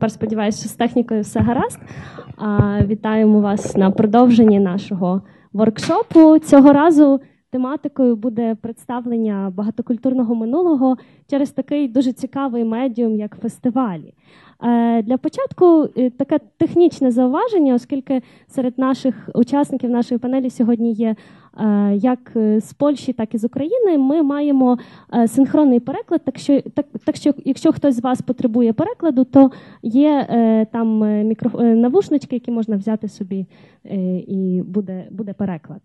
тепер сподіваюся, що з технікою все гаразд. Вітаємо вас на продовженні нашого воркшопу. Цього разу тематикою буде представлення багатокультурного минулого через такий дуже цікавий медіум, як фестивалі. Е, для початку е, таке технічне зауваження, оскільки серед наших учасників нашої панелі сьогодні є як з Польщі, так і з України. Ми маємо синхронний переклад. Так що, так, так що, якщо хтось з вас потребує перекладу, то є там мікро... навушнички, які можна взяти собі, і буде, буде переклад.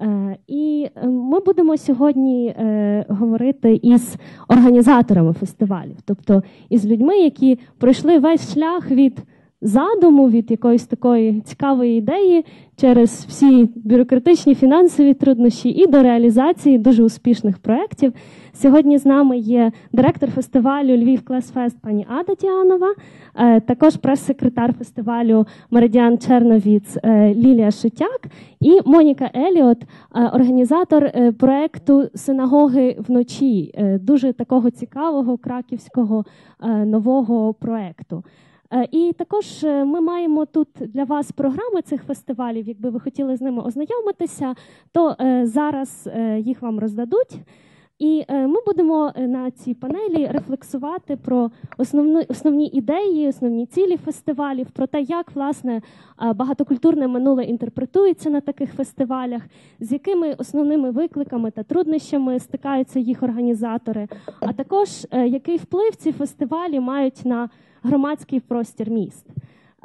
Е, і е, ми будемо сьогодні е, говорити із організаторами фестивалів, тобто із людьми, які пройшли весь шлях від задуму, від якоїсь такої цікавої ідеї через всі бюрократичні фінансові труднощі і до реалізації дуже успішних проєктів. Сьогодні з нами є директор фестивалю Львів Класфест пані Ада Діанова, е, також прес-секретар фестивалю Меридіан Черновіц е, Лілія Шитяк і Моніка Еліот, е, організатор проекту Синагоги вночі, дуже такого цікавого краківського нового проекту. І також ми маємо тут для вас програми цих фестивалів. Якби ви хотіли з ними ознайомитися, то зараз їх вам роздадуть. І е, ми будемо е, на цій панелі рефлексувати про основні основні ідеї, основні цілі фестивалів, про те, як власне багатокультурне минуле інтерпретується на таких фестивалях, з якими основними викликами та труднощами стикаються їх організатори, а також е, який вплив ці фестивалі мають на громадський простір міст.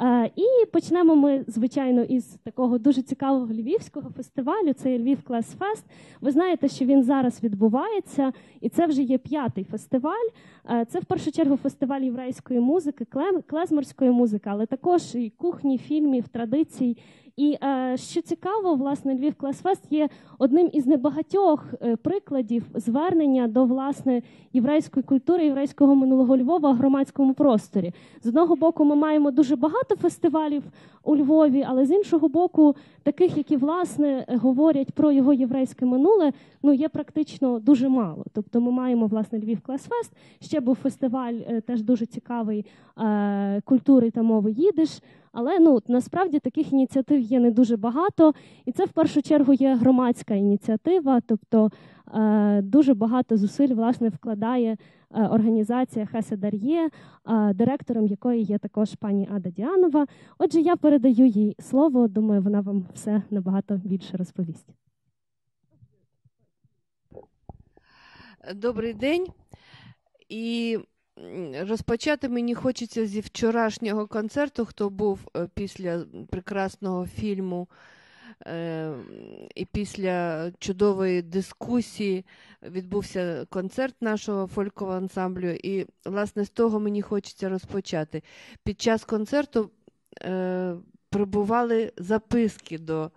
Е, і почнемо ми, звичайно, із такого дуже цікавого львівського фестивалю. Це Львів Клас Фест. Ви знаєте, що він зараз відбувається, і це вже є п'ятий фестиваль. Е, це в першу чергу фестиваль єврейської музики, клезморської музики, але також і кухні, фільмів, традицій і е, що цікаво, власне, Львів Класфест є одним із небагатьох е, прикладів звернення до власне єврейської культури, єврейського минулого Львова в громадському просторі. З одного боку, ми маємо дуже багато фестивалів у Львові, але з іншого боку, таких, які власне говорять про його єврейське минуле, ну є практично дуже мало. Тобто, ми маємо власне Львів Класфест. Ще був фестиваль, е, теж дуже цікавий культури та мови їдиш. Але ну насправді таких ініціатив є не дуже багато, і це в першу чергу є громадська ініціатива, тобто е, дуже багато зусиль власне вкладає е, організація Хеседар'є, е, директором якої є також пані Ада Діанова. Отже, я передаю їй слово. Думаю, вона вам все набагато більше розповість. Добрий день. І Розпочати мені хочеться зі вчорашнього концерту, хто був е, після прекрасного фільму е, і після чудової дискусії відбувся концерт нашого фолькового ансамблю. І, власне, з того мені хочеться розпочати. Під час концерту е, прибували записки до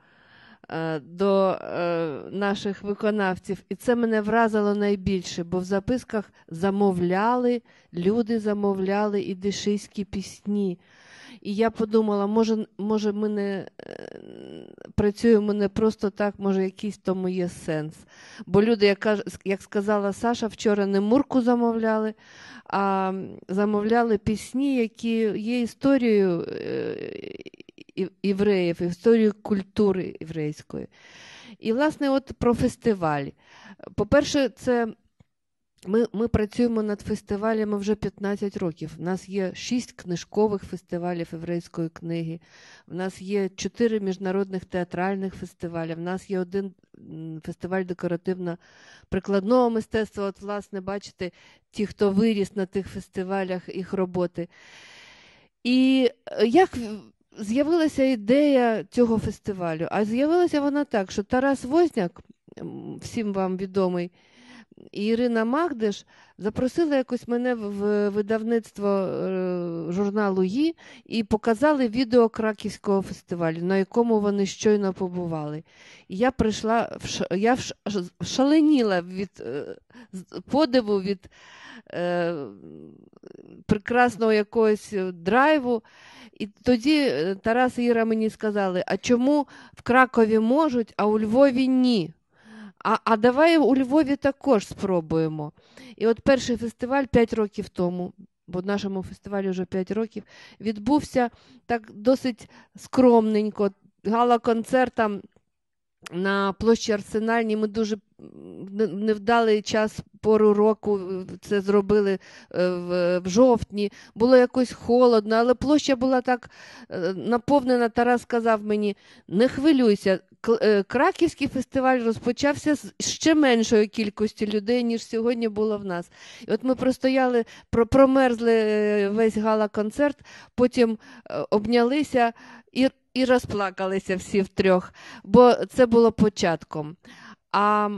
до е, наших виконавців, і це мене вразило найбільше, бо в записках замовляли, люди замовляли і дешийські пісні. І я подумала, може, може, ми не е, працюємо не просто так, може, якийсь тому є сенс. Бо люди, як як сказала Саша, вчора не мурку замовляли, а замовляли пісні, які є історією євреїв, історію культури єврейської. І, власне, от про фестиваль. По-перше, це ми ми працюємо над фестивалями вже 15 років. У нас є 6 книжкових фестивалів єврейської книги, у нас є 4 міжнародних театральних фестивалі, у нас є один фестиваль декоративно-прикладного мистецтва. От, власне, бачите, ті, хто виріс на тих фестивалях, їх роботи. І е, як з'явилася ідея цього фестивалю. А з'явилася вона так, що Тарас Возняк, всім вам відомий, Ірина Магдеш запросили якось мене в видавництво е, журналу «Ї» і показали відео Краківського фестивалю, на якому вони щойно побували. І я прийшла, я шаленіла від е, подиву від е, прекрасного якогось драйву. І тоді Тарас і Іра мені сказали, а чому в Кракові можуть, а у Львові ні? А а давай у Львові також спробуємо. І от перший фестиваль 5 років тому бо нашому фестивалі вже 5 років, відбувся так досить скромненько. Гала-концерт там на площі Арсенальній. Ми дуже невдалий час пору року це зробили е, в, в жовтні. Було якось холодно, але площа була так е, наповнена. Тарас сказав мені: не хвилюйся. Е, Краківський фестиваль розпочався з ще меншої кількості людей, ніж сьогодні було в нас. І от ми простояли, промерзли весь гала-концерт, потім обнялися і і розплакалися всі втрьох, бо це було початком. А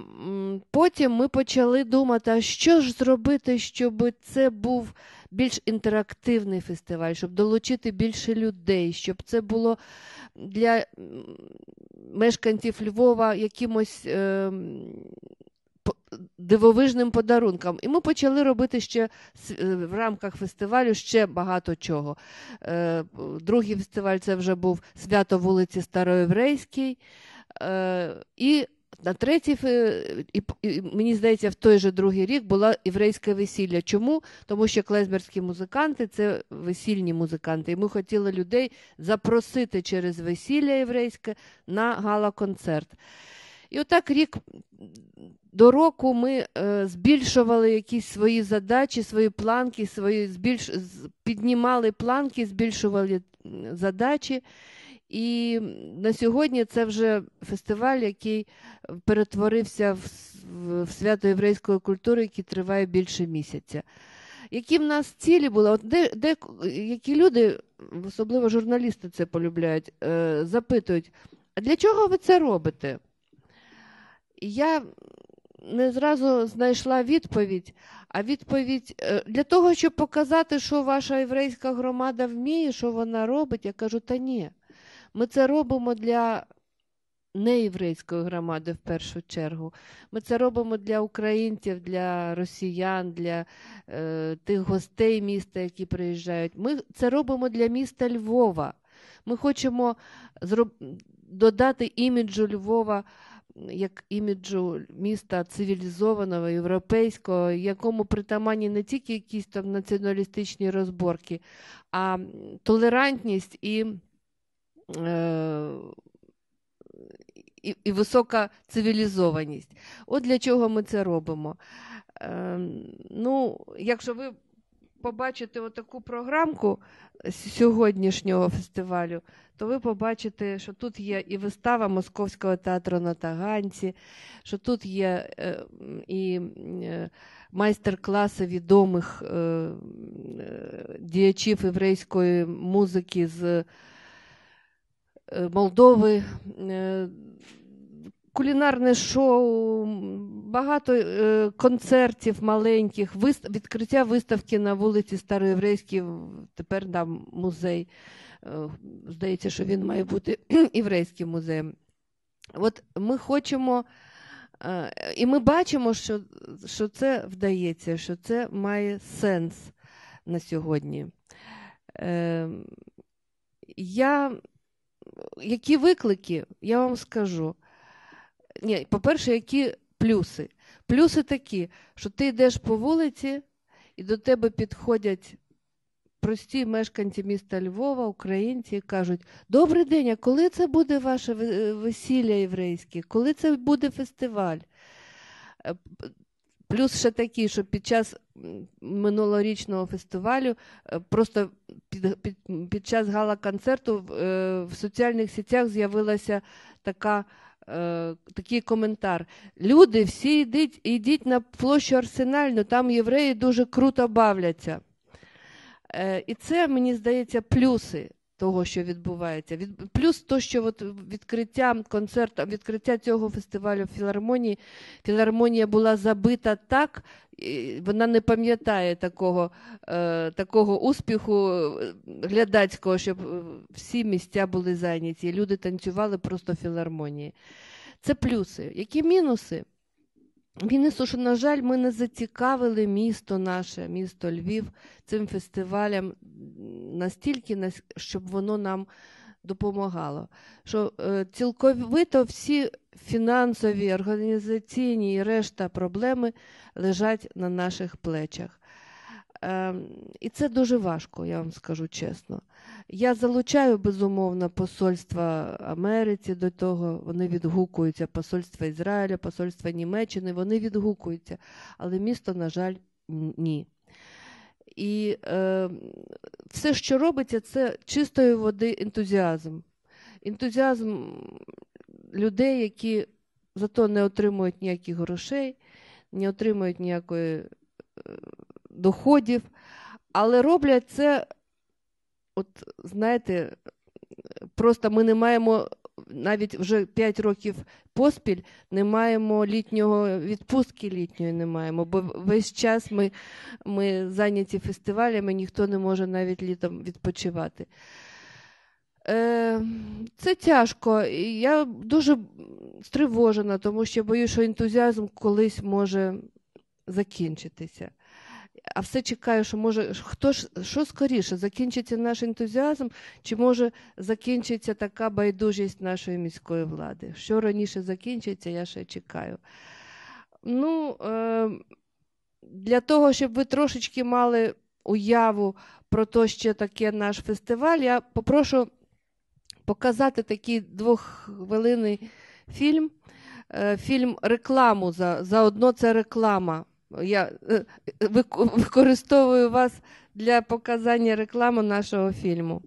потім ми почали думати, а що ж зробити, щоб це був більш інтерактивний фестиваль, щоб долучити більше людей, щоб це було для мешканців Львова якимось е, дивовижним подарунком. І ми почали робити ще е, в рамках фестивалю ще багато чого. Е, другий фестиваль це вже був свято вулиці Староєврейській. Е, і на третій, і, і, мені здається, в той же другий рік була єврейське весілля. Чому? Тому що клезмерські музиканти це весільні музиканти. І ми хотіли людей запросити через весілля єврейське на гала-концерт. І отак рік до року ми е, збільшували якісь свої задачі, свої планки, свої збільш... піднімали планки, збільшували задачі. І на сьогодні це вже фестиваль, який перетворився в, в, в свято єврейської культури, який триває більше місяця. Які в нас цілі були? От де, де, Які люди, особливо журналісти це полюбляють, е, запитують, а для чого ви це робите? я не зразу знайшла відповідь, а відповідь е, для того, щоб показати, що ваша єврейська громада вміє, що вона робить, я кажу, та ні. Ми це робимо для неєврейської громади в першу чергу. Ми це робимо для українців, для росіян, для е, тих гостей міста, які приїжджають. Ми це робимо для міста Львова. Ми хочемо зроб... додати іміджу Львова як іміджу міста цивілізованого, європейського, якому притаманні не тільки якісь там націоналістичні розборки, а толерантність і. Е, і і висока цивілізованість. От для чого ми це робимо. Е, ну, Якщо ви побачите отаку програмку сьогоднішнього фестивалю, то ви побачите, що тут є і вистава Московського театру на Таганці, що тут є е, і е, майстер-класи відомих е, діячів єврейської музики з Молдови кулінарне шоу, багато е, концертів маленьких, відкриття виставки на вулиці Староєврейській, тепер там музей. Е, здається, що він має бути єврейським музеєм. От ми хочемо, е, і ми бачимо, що, що це вдається, що це має сенс на сьогодні. Е, я, Які виклики, я вам скажу. Ні, По-перше, які плюси? Плюси такі, що ти йдеш по вулиці, і до тебе підходять прості мешканці міста Львова, українці, і кажуть: Добрий день, а коли це буде ваше весілля єврейське? Коли це буде фестиваль? Плюс ще такий, що під час минулорічного фестивалю, е, просто під під, під час гала-концерту в, е, в соціальних сітях з'явилася така Е, такий коментар. Люди, всі йдіть, йдіть на площу Арсенальну, там євреї дуже круто бавляться. І це, мені здається, плюси того, що відбувається. Від, Плюс то, що от відкриття концерту, відкриття цього фестивалю філармонії, філармонія була забита так, вона не пам'ятає такого е, такого успіху е, глядацького, щоб е, всі місця були зайняті. Люди танцювали просто в філармонії. Це плюси. Які мінуси? Мінусу, що, на жаль, ми не зацікавили місто наше, місто Львів, цим фестивалем настільки, щоб воно нам допомагало. Що е, цілковито всі фінансові, організаційні і решта проблеми лежать на наших плечах. Ем, і це дуже важко, я вам скажу чесно. Я залучаю, безумовно, посольство Америці до того, вони відгукуються, посольство Ізраїля, посольство Німеччини, вони відгукуються, але місто, на жаль, ні. І е, все, що робиться, це чистої води ентузіазм. Ентузіазм людей, які зато не отримують ніяких грошей, не отримують ніякої е, доходів, але роблять це, от знаєте, просто ми не маємо навіть вже 5 років поспіль не маємо літнього відпустки літньої не маємо, бо весь час ми, ми зайняті фестивалями, ніхто не може навіть літом відпочивати. Е, Це тяжко. Я дуже стривожена, тому що боюсь, що ентузіазм колись може закінчитися. А все чекаю, що може хто ж що скоріше закінчиться наш ентузіазм, чи може закінчиться така байдужість нашої міської влади? Що раніше закінчиться, я ще чекаю. Ну, е, для того, щоб ви трошечки мали уяву про те, що таке наш фестиваль, я попрошу показати такий двоххвилинний фільм. Е, фільм рекламу заодно це реклама. Я е, використовую вас для показання реклами нашого фільму.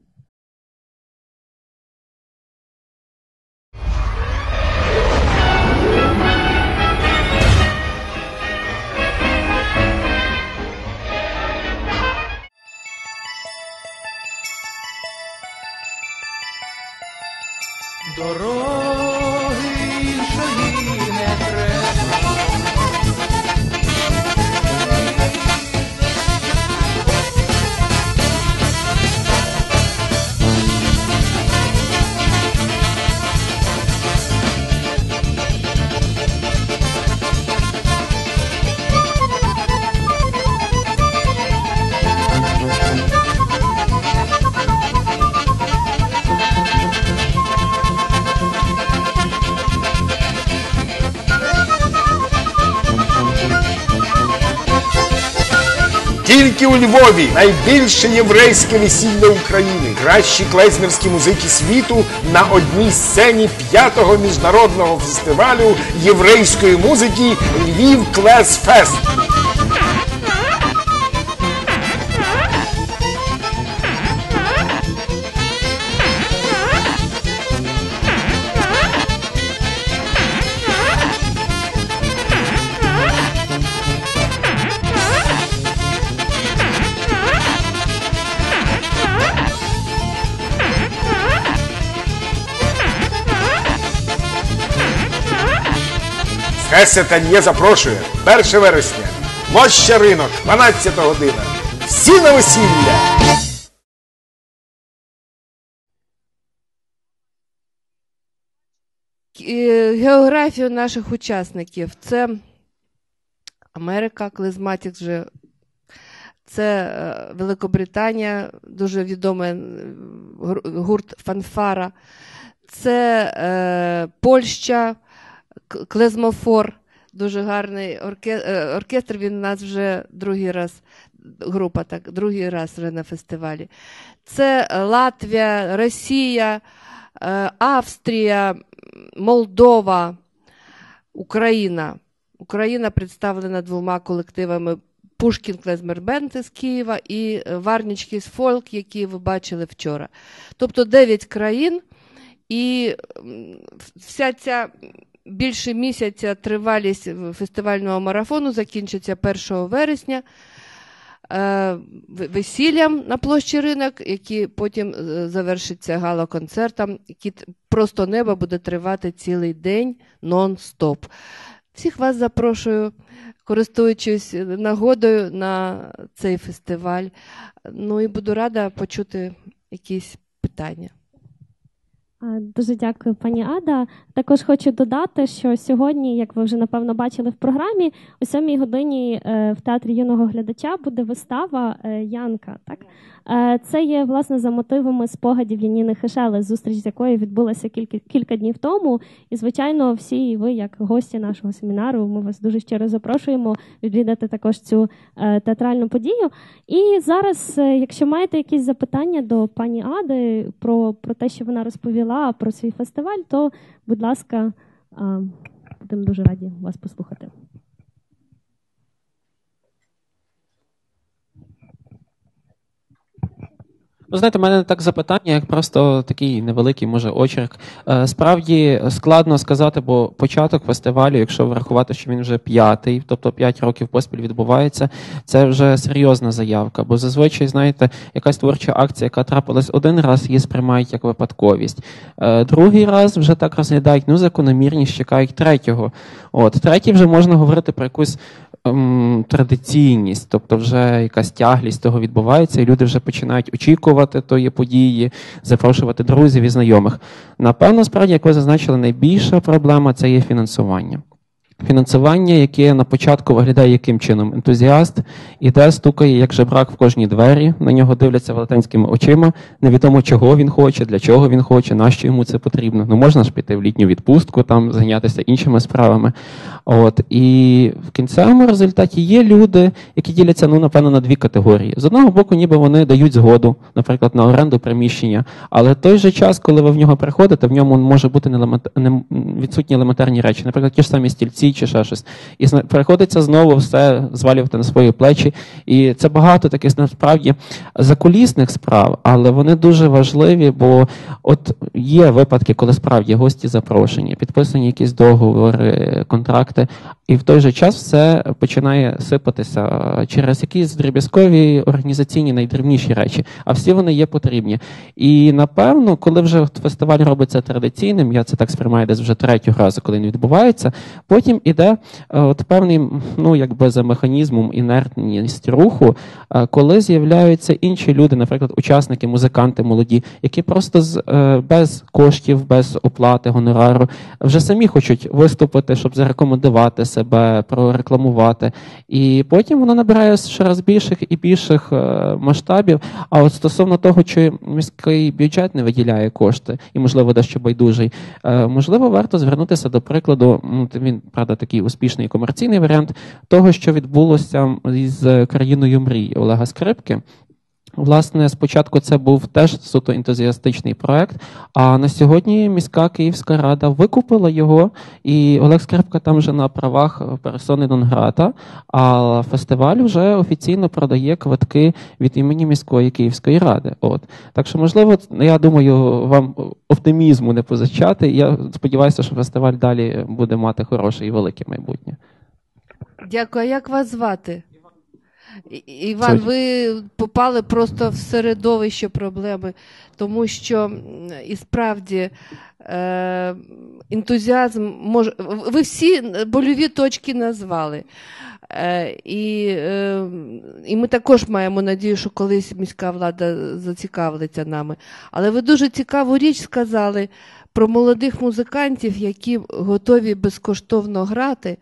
Тільки у Львові найбільше єврейське весілля України. Кращі клейзнерські музики світу на одній сцені п'ятого міжнародного фестивалю єврейської музики Львів Клес Фест. Хесетан'є запрошує 1 вересня. Площа ринок, 12 година. Всі на весілля! Е, географію наших учасників. Це Америка, Клизматік вже. Це е, Великобританія, дуже відомий гурт Фанфара. Це е, Польща, Клезмофор, дуже гарний оркестр. Він у нас вже другий раз, група так, другий раз вже на фестивалі. Це Латвія, Росія, Австрія, Молдова, Україна. Україна представлена двома колективами Пушкін Клезмербенд з Києва і Варнічки з Фолк, які ви бачили вчора. Тобто 9 країн, і вся ця більше місяця тривалість фестивального марафону закінчиться 1 вересня. Е, весіллям на площі ринок, який потім е, завершиться гала-концертом, який просто небо буде тривати цілий день нон-стоп. Всіх вас запрошую, користуючись нагодою на цей фестиваль. Ну і буду рада почути якісь питання. А, Дуже дякую, пані Ада. Також хочу додати, що сьогодні, як ви вже напевно бачили в програмі, о 7 годині е, в театрі юного глядача буде вистава е, Янка. Так Е, це є власне за мотивами спогадів Яніни Хешели, зустріч з якою відбулася кілька кілька днів тому. І звичайно, всі ви, як гості нашого семінару, ми вас дуже щиро запрошуємо відвідати також цю е, театральну подію. І зараз, е, якщо маєте якісь запитання до пані Ади про, про те, що вона розповіла про свій фестиваль, то, будь ласка, будемо дуже раді вас послухати. Ну, знаєте, в мене так запитання, як просто такий невеликий, може, очерк. Е, Справді складно сказати, бо початок фестивалю, якщо врахувати, що він вже п'ятий, тобто п'ять років поспіль відбувається, це вже серйозна заявка. Бо зазвичай, знаєте, якась творча акція, яка трапилась один раз, її сприймають як випадковість. Е, Другий раз вже так розглядають, ну, закономірність, чекають третього. От, третій вже можна говорити про якусь ем, традиційність, тобто вже якась тяглість того відбувається, і люди вже починають очікувати тої події, запрошувати друзів і знайомих. Напевно, справді, як ви зазначили, найбільша проблема це є фінансування. Фінансування, яке на початку виглядає яким чином? Ентузіаст іде, стукає, як жебрак в кожні двері, на нього дивляться велетенськими очима. Невідомо, чого він хоче, для чого він хоче, нащо йому це потрібно. Ну можна ж піти в літню відпустку, там зайнятися іншими справами. От і в кінцевому результаті є люди, які діляться ну напевно на дві категорії. З одного боку, ніби вони дають згоду, наприклад, на оренду приміщення, але той же час, коли ви в нього приходите, в ньому може бути не- відсутні елементарні речі, наприклад, ті ж самі стільці чи ще щось. І приходиться знову все звалювати на свої плечі. І це багато таких насправді закулісних справ, але вони дуже важливі, бо от є випадки, коли справді гості запрошені, підписані якісь договори, контракти, і в той же час все починає сипатися через якісь дріб'язкові організаційні найдрібніші речі, а всі вони є потрібні. І напевно, коли вже фестиваль робиться традиційним, я це так сприймаю десь вже третього разу, коли він відбувається, потім іде е, от певний, ну якби за механізмом інертність руху, е, коли з'являються інші люди, наприклад, учасники, музиканти молоді, які просто з е, без коштів, без оплати гонорару вже самі хочуть виступити, щоб зарекомендувати себе, прорекламувати. І потім воно набирає ще раз більших і більших е, масштабів. А от стосовно того, чи міський бюджет не виділяє кошти, і можливо дещо байдужий, можливо, варто звернутися до прикладу. Він правда такий успішний комерційний варіант того, що відбулося із країною мрій Олега Скрипки. Власне, спочатку це був теж суто ентузіастичний проект. А на сьогодні міська Київська рада викупила його, і Олег Скрипка там вже на правах персони Донграта. А фестиваль вже офіційно продає квитки від імені міської Київської ради. От так що, можливо, я думаю, вам оптимізму не позичати. Я сподіваюся, що фестиваль далі буде мати хороше і велике майбутнє. Дякую. А як вас звати? Іван, ви попали просто в середовище проблеми, тому що і справді е, ентузіазм може. Ви всі больові точки назвали. Е, і, е, і ми також маємо надію, що колись міська влада зацікавиться нами. Але ви дуже цікаву річ сказали про молодих музикантів, які готові безкоштовно грати.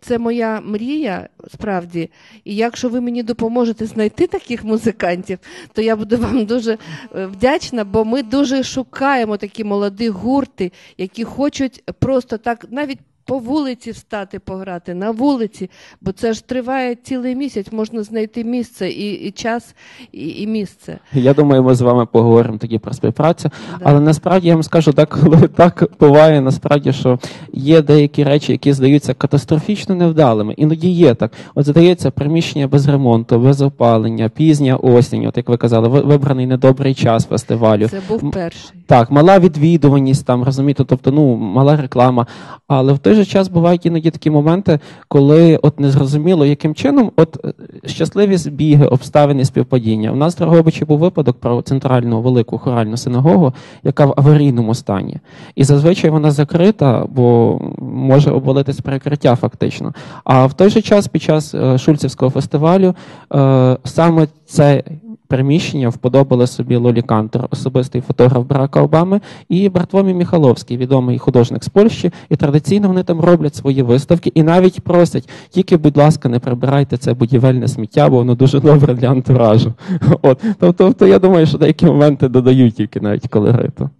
Це моя мрія, справді. І якщо ви мені допоможете знайти таких музикантів, то я буду вам дуже е, вдячна, бо ми дуже шукаємо такі молоді гурти, які хочуть просто так навіть. По вулиці встати пограти на вулиці, бо це ж триває цілий місяць, можна знайти місце і, і час, і, і місце. Я думаю, ми з вами поговоримо тоді про співпрацю. Да. Але насправді я вам скажу, так коли так буває, насправді, що є деякі речі, які здаються катастрофічно невдалими. Іноді є так. От здається, приміщення без ремонту, без опалення, пізня осінь, от як ви казали, вибраний недобрий час фестивалю. Це був перший. Так, мала відвідуваність там, розумієте, тобто ну мала реклама. Але в той же час бувають іноді такі моменти, коли от незрозуміло, яким чином от е, щасливі збіги, обставини співпадіння. У нас в Дрогобичі був випадок про центральну велику хоральну синагогу, яка в аварійному стані. І зазвичай вона закрита, бо може обвалитись перекриття фактично. А в той же час, під час е, Шульцівського фестивалю, е, саме це приміщення вподобали собі Лолі Кантер, особистий фотограф Барака Обами, і Бартвомі Міхаловський, відомий художник з Польщі. І традиційно вони там роблять свої виставки і навіть просять, тільки, будь ласка, не прибирайте це будівельне сміття, бо воно дуже добре для антуражу. От, тобто, тобто я думаю, що деякі моменти додають тільки навіть колориту.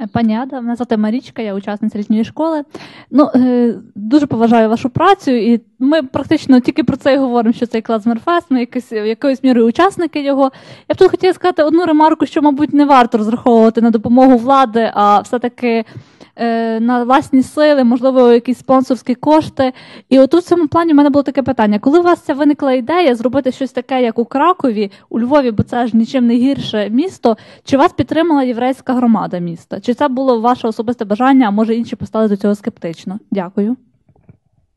Е, Пані Ада, мене звати Марічка, я учасниця літньої школи. Ну, е, дуже поважаю вашу працю, і ми практично тільки про це і говоримо, що цей клас Мерфест, ми якось, якоюсь мірою учасники його. Я б тут хотіла сказати одну ремарку, що, мабуть, не варто розраховувати на допомогу влади, а все-таки е, на власні сили, можливо, якісь спонсорські кошти. І отут в цьому плані в мене було таке питання: коли у вас ця виникла ідея зробити щось таке, як у Кракові, у Львові, бо це ж нічим не гірше місто, чи вас підтримала єврейська громада міста? Чи це було ваше особисте бажання, а може інші постали до цього скептично? Дякую.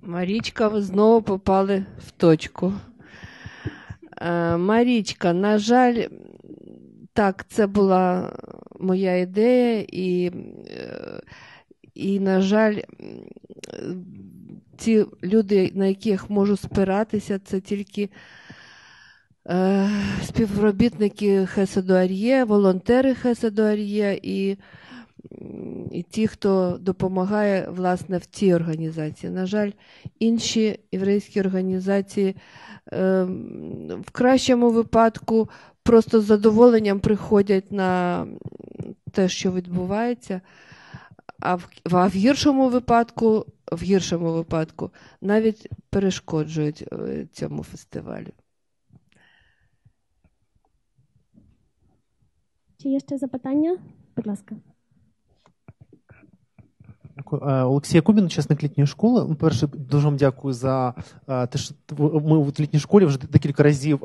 Марічка, ви знову попали в точку. Е, Марічка, на жаль, так, це була моя ідея, і, е, і на жаль, ті люди, на яких можу спиратися, це тільки е, співробітники Хеседуар'є, волонтери Хеседуар'є і, і ті, хто допомагає власне в цій організації. На жаль, інші єврейські організації е, в кращому випадку просто з задоволенням приходять на те, що відбувається. А в, а в гіршому випадку, в гіршому випадку навіть перешкоджують е, цьому фестивалю. Чи є ще запитання? Будь ласка. Е, Олексій Якубін, учасник літньої школи. Ну, Перше, дуже вам дякую за е, те, що ми в літній школі вже декілька разів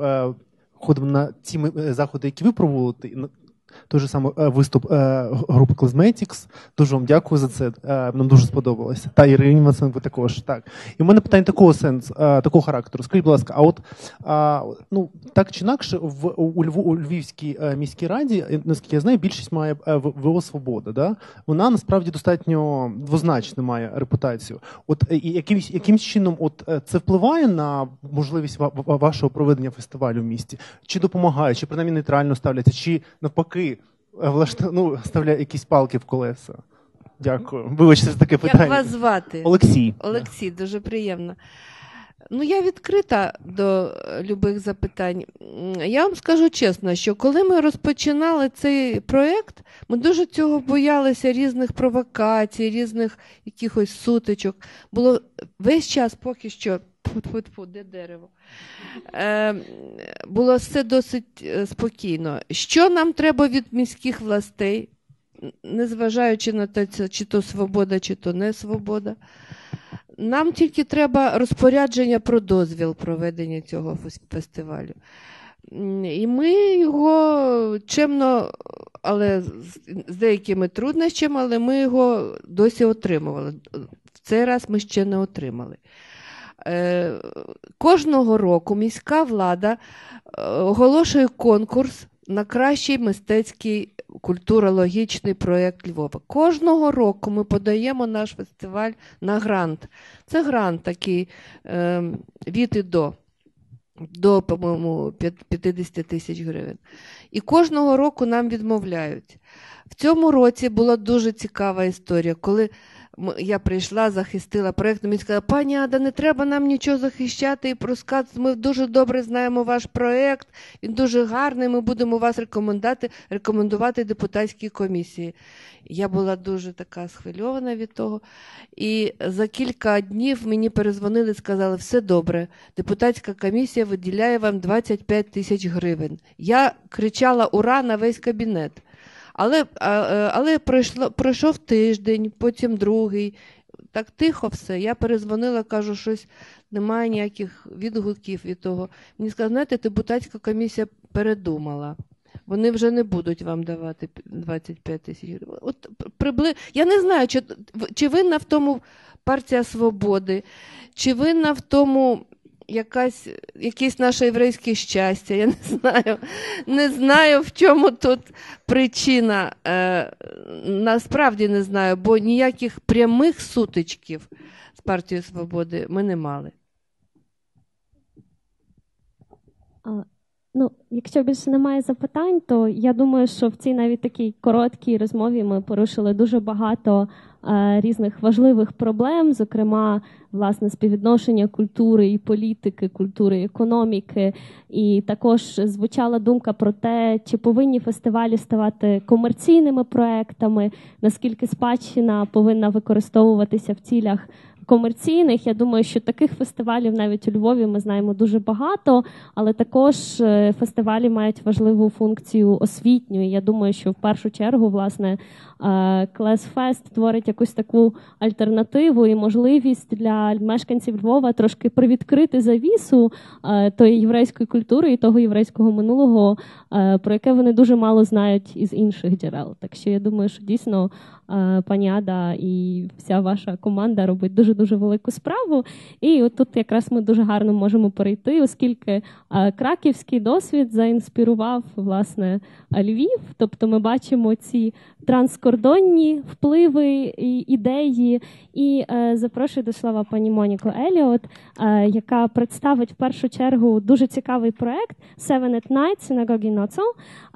ходимо на ті ми- е, заходи, які ви проводите. І на Той же самий е, виступ е, групи Cosmetics. Дуже вам дякую за це. Е, Нам дуже сподобалося. Та Ірині Маценко також. Так. І в мене питання такого сенсу, е, такого характеру. Скажіть, будь ласка, а от ну так чи інакше, в у Льву у Львівській міській раді, наскільки я знаю, більшість має ВО Свобода. Да? Вона насправді достатньо двозначно має репутацію. От і якимсь якимсь чином, от це впливає на можливість ва- ва- вашого проведення фестивалю в місті? Чи допомагає, чи принаймні нейтрально ставляться, чи навпаки е, влашта- ну, ставляє якісь палки в колеса? Дякую. Вибачте за таке питання. Як вас звати? Олексій. Олексій, дуже приємно. Ну, я відкрита до любих запитань. Я вам скажу чесно, що коли ми розпочинали цей проєкт, ми дуже цього боялися різних провокацій, різних якихось сутичок. Було весь час поки що. Тьфу-тьфу-тьфу, де дерево? Е, було все досить е, спокійно. Що нам треба від міських властей, незважаючи на те, чи то свобода, чи то не свобода. Нам тільки треба розпорядження про дозвіл проведення цього фестивалю. І ми його чемно, але з деякими труднощами, але ми його досі отримували. В цей раз ми ще не отримали. Е, Кожного року міська влада е, оголошує конкурс на кращий мистецький культурологічний проєкт Львова. Кожного року ми подаємо наш фестиваль на грант. Це грант такий е, від і до. До, по-моєму, 50 тисяч гривень. І кожного року нам відмовляють. В цьому році була дуже цікава історія, коли я прийшла, захистила проєкт, мені сказали, пані Ада, не треба нам нічого захищати і розказувати. Ми дуже добре знаємо ваш проєкт, він дуже гарний, ми будемо вас рекомендувати, рекомендувати депутатській комісії. Я була дуже така схвильована від того. І за кілька днів мені перезвонили сказали, все добре, депутатська комісія виділяє вам 25 тисяч гривень. Я кричала ура на весь кабінет. Але, е, але пройшло, пройшов тиждень, потім другий. Так тихо все. Я перезвонила, кажу, щось немає ніяких відгуків від того. Мені сказали, знаєте, депутатська комісія передумала. Вони вже не будуть вам давати 25 тисяч. От прибли... Я не знаю, чи, чи винна в тому партія свободи, чи винна в тому якась, якесь наше єврейське щастя. Я не знаю, не знаю, в чому тут причина. Е, насправді не знаю, бо ніяких прямих сутичків з партією свободи ми не мали. Ну, якщо більше немає запитань, то я думаю, що в цій навіть такій короткій розмові ми порушили дуже багато е, різних важливих проблем, зокрема, власне, співвідношення культури і політики, культури і економіки. І також звучала думка про те, чи повинні фестивалі ставати комерційними проектами, наскільки спадщина повинна використовуватися в цілях комерційних. Я думаю, що таких фестивалів навіть у Львові ми знаємо дуже багато, але також е, фестивалі мають важливу функцію освітню. І Я думаю, що в першу чергу власне Клесфест творить якусь таку альтернативу і можливість для мешканців Львова трошки привідкрити завісу е, тої єврейської культури і того єврейського минулого, е, про яке вони дуже мало знають із інших джерел. Так що я думаю, що дійсно пані Ада і вся ваша команда робить дуже дуже велику справу. І от тут якраз ми дуже гарно можемо перейти, оскільки краківський досвід заінспірував власне Львів. Тобто ми бачимо ці транскордонні впливи і ідеї. І е, запрошую до слова пані Моніку Еліот, е, яка представить в першу чергу дуже цікавий проект Seven at Night Synagogi Нocą.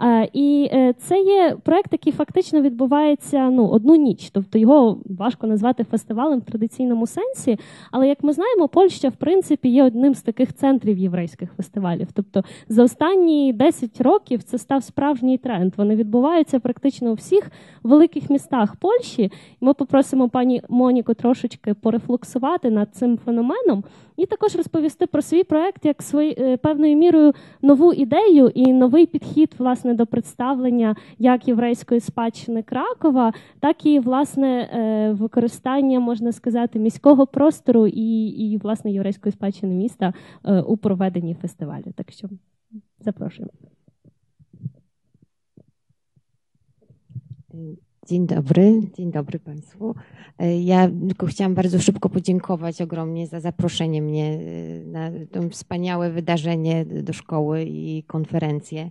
Е, і е, це є проект, який фактично відбувається ну, одну ніч. Тобто його важко назвати фестивалем в традиційному сенсі. Але як ми знаємо, Польща в принципі є одним з таких центрів єврейських фестивалів. Тобто за останні 10 років це став справжній тренд. Вони відбуваються практично у всіх великих містах Польщі. Ми попросимо пані Моніку трошечки порефлексувати над цим феноменом і також розповісти про свій проект як свої, е, певною мірою нову ідею і новий підхід власне до представлення як єврейської спадщини Кракова, так і власне е, використання, можна сказати, міського простору і, і власне єврейської спадщини міста е, у проведенні фестивалю. Так що запрошуємо. Dzień dobry, dzień dobry Państwu. Ja tylko chciałam bardzo szybko podziękować ogromnie za zaproszenie mnie na to wspaniałe wydarzenie do szkoły i konferencję.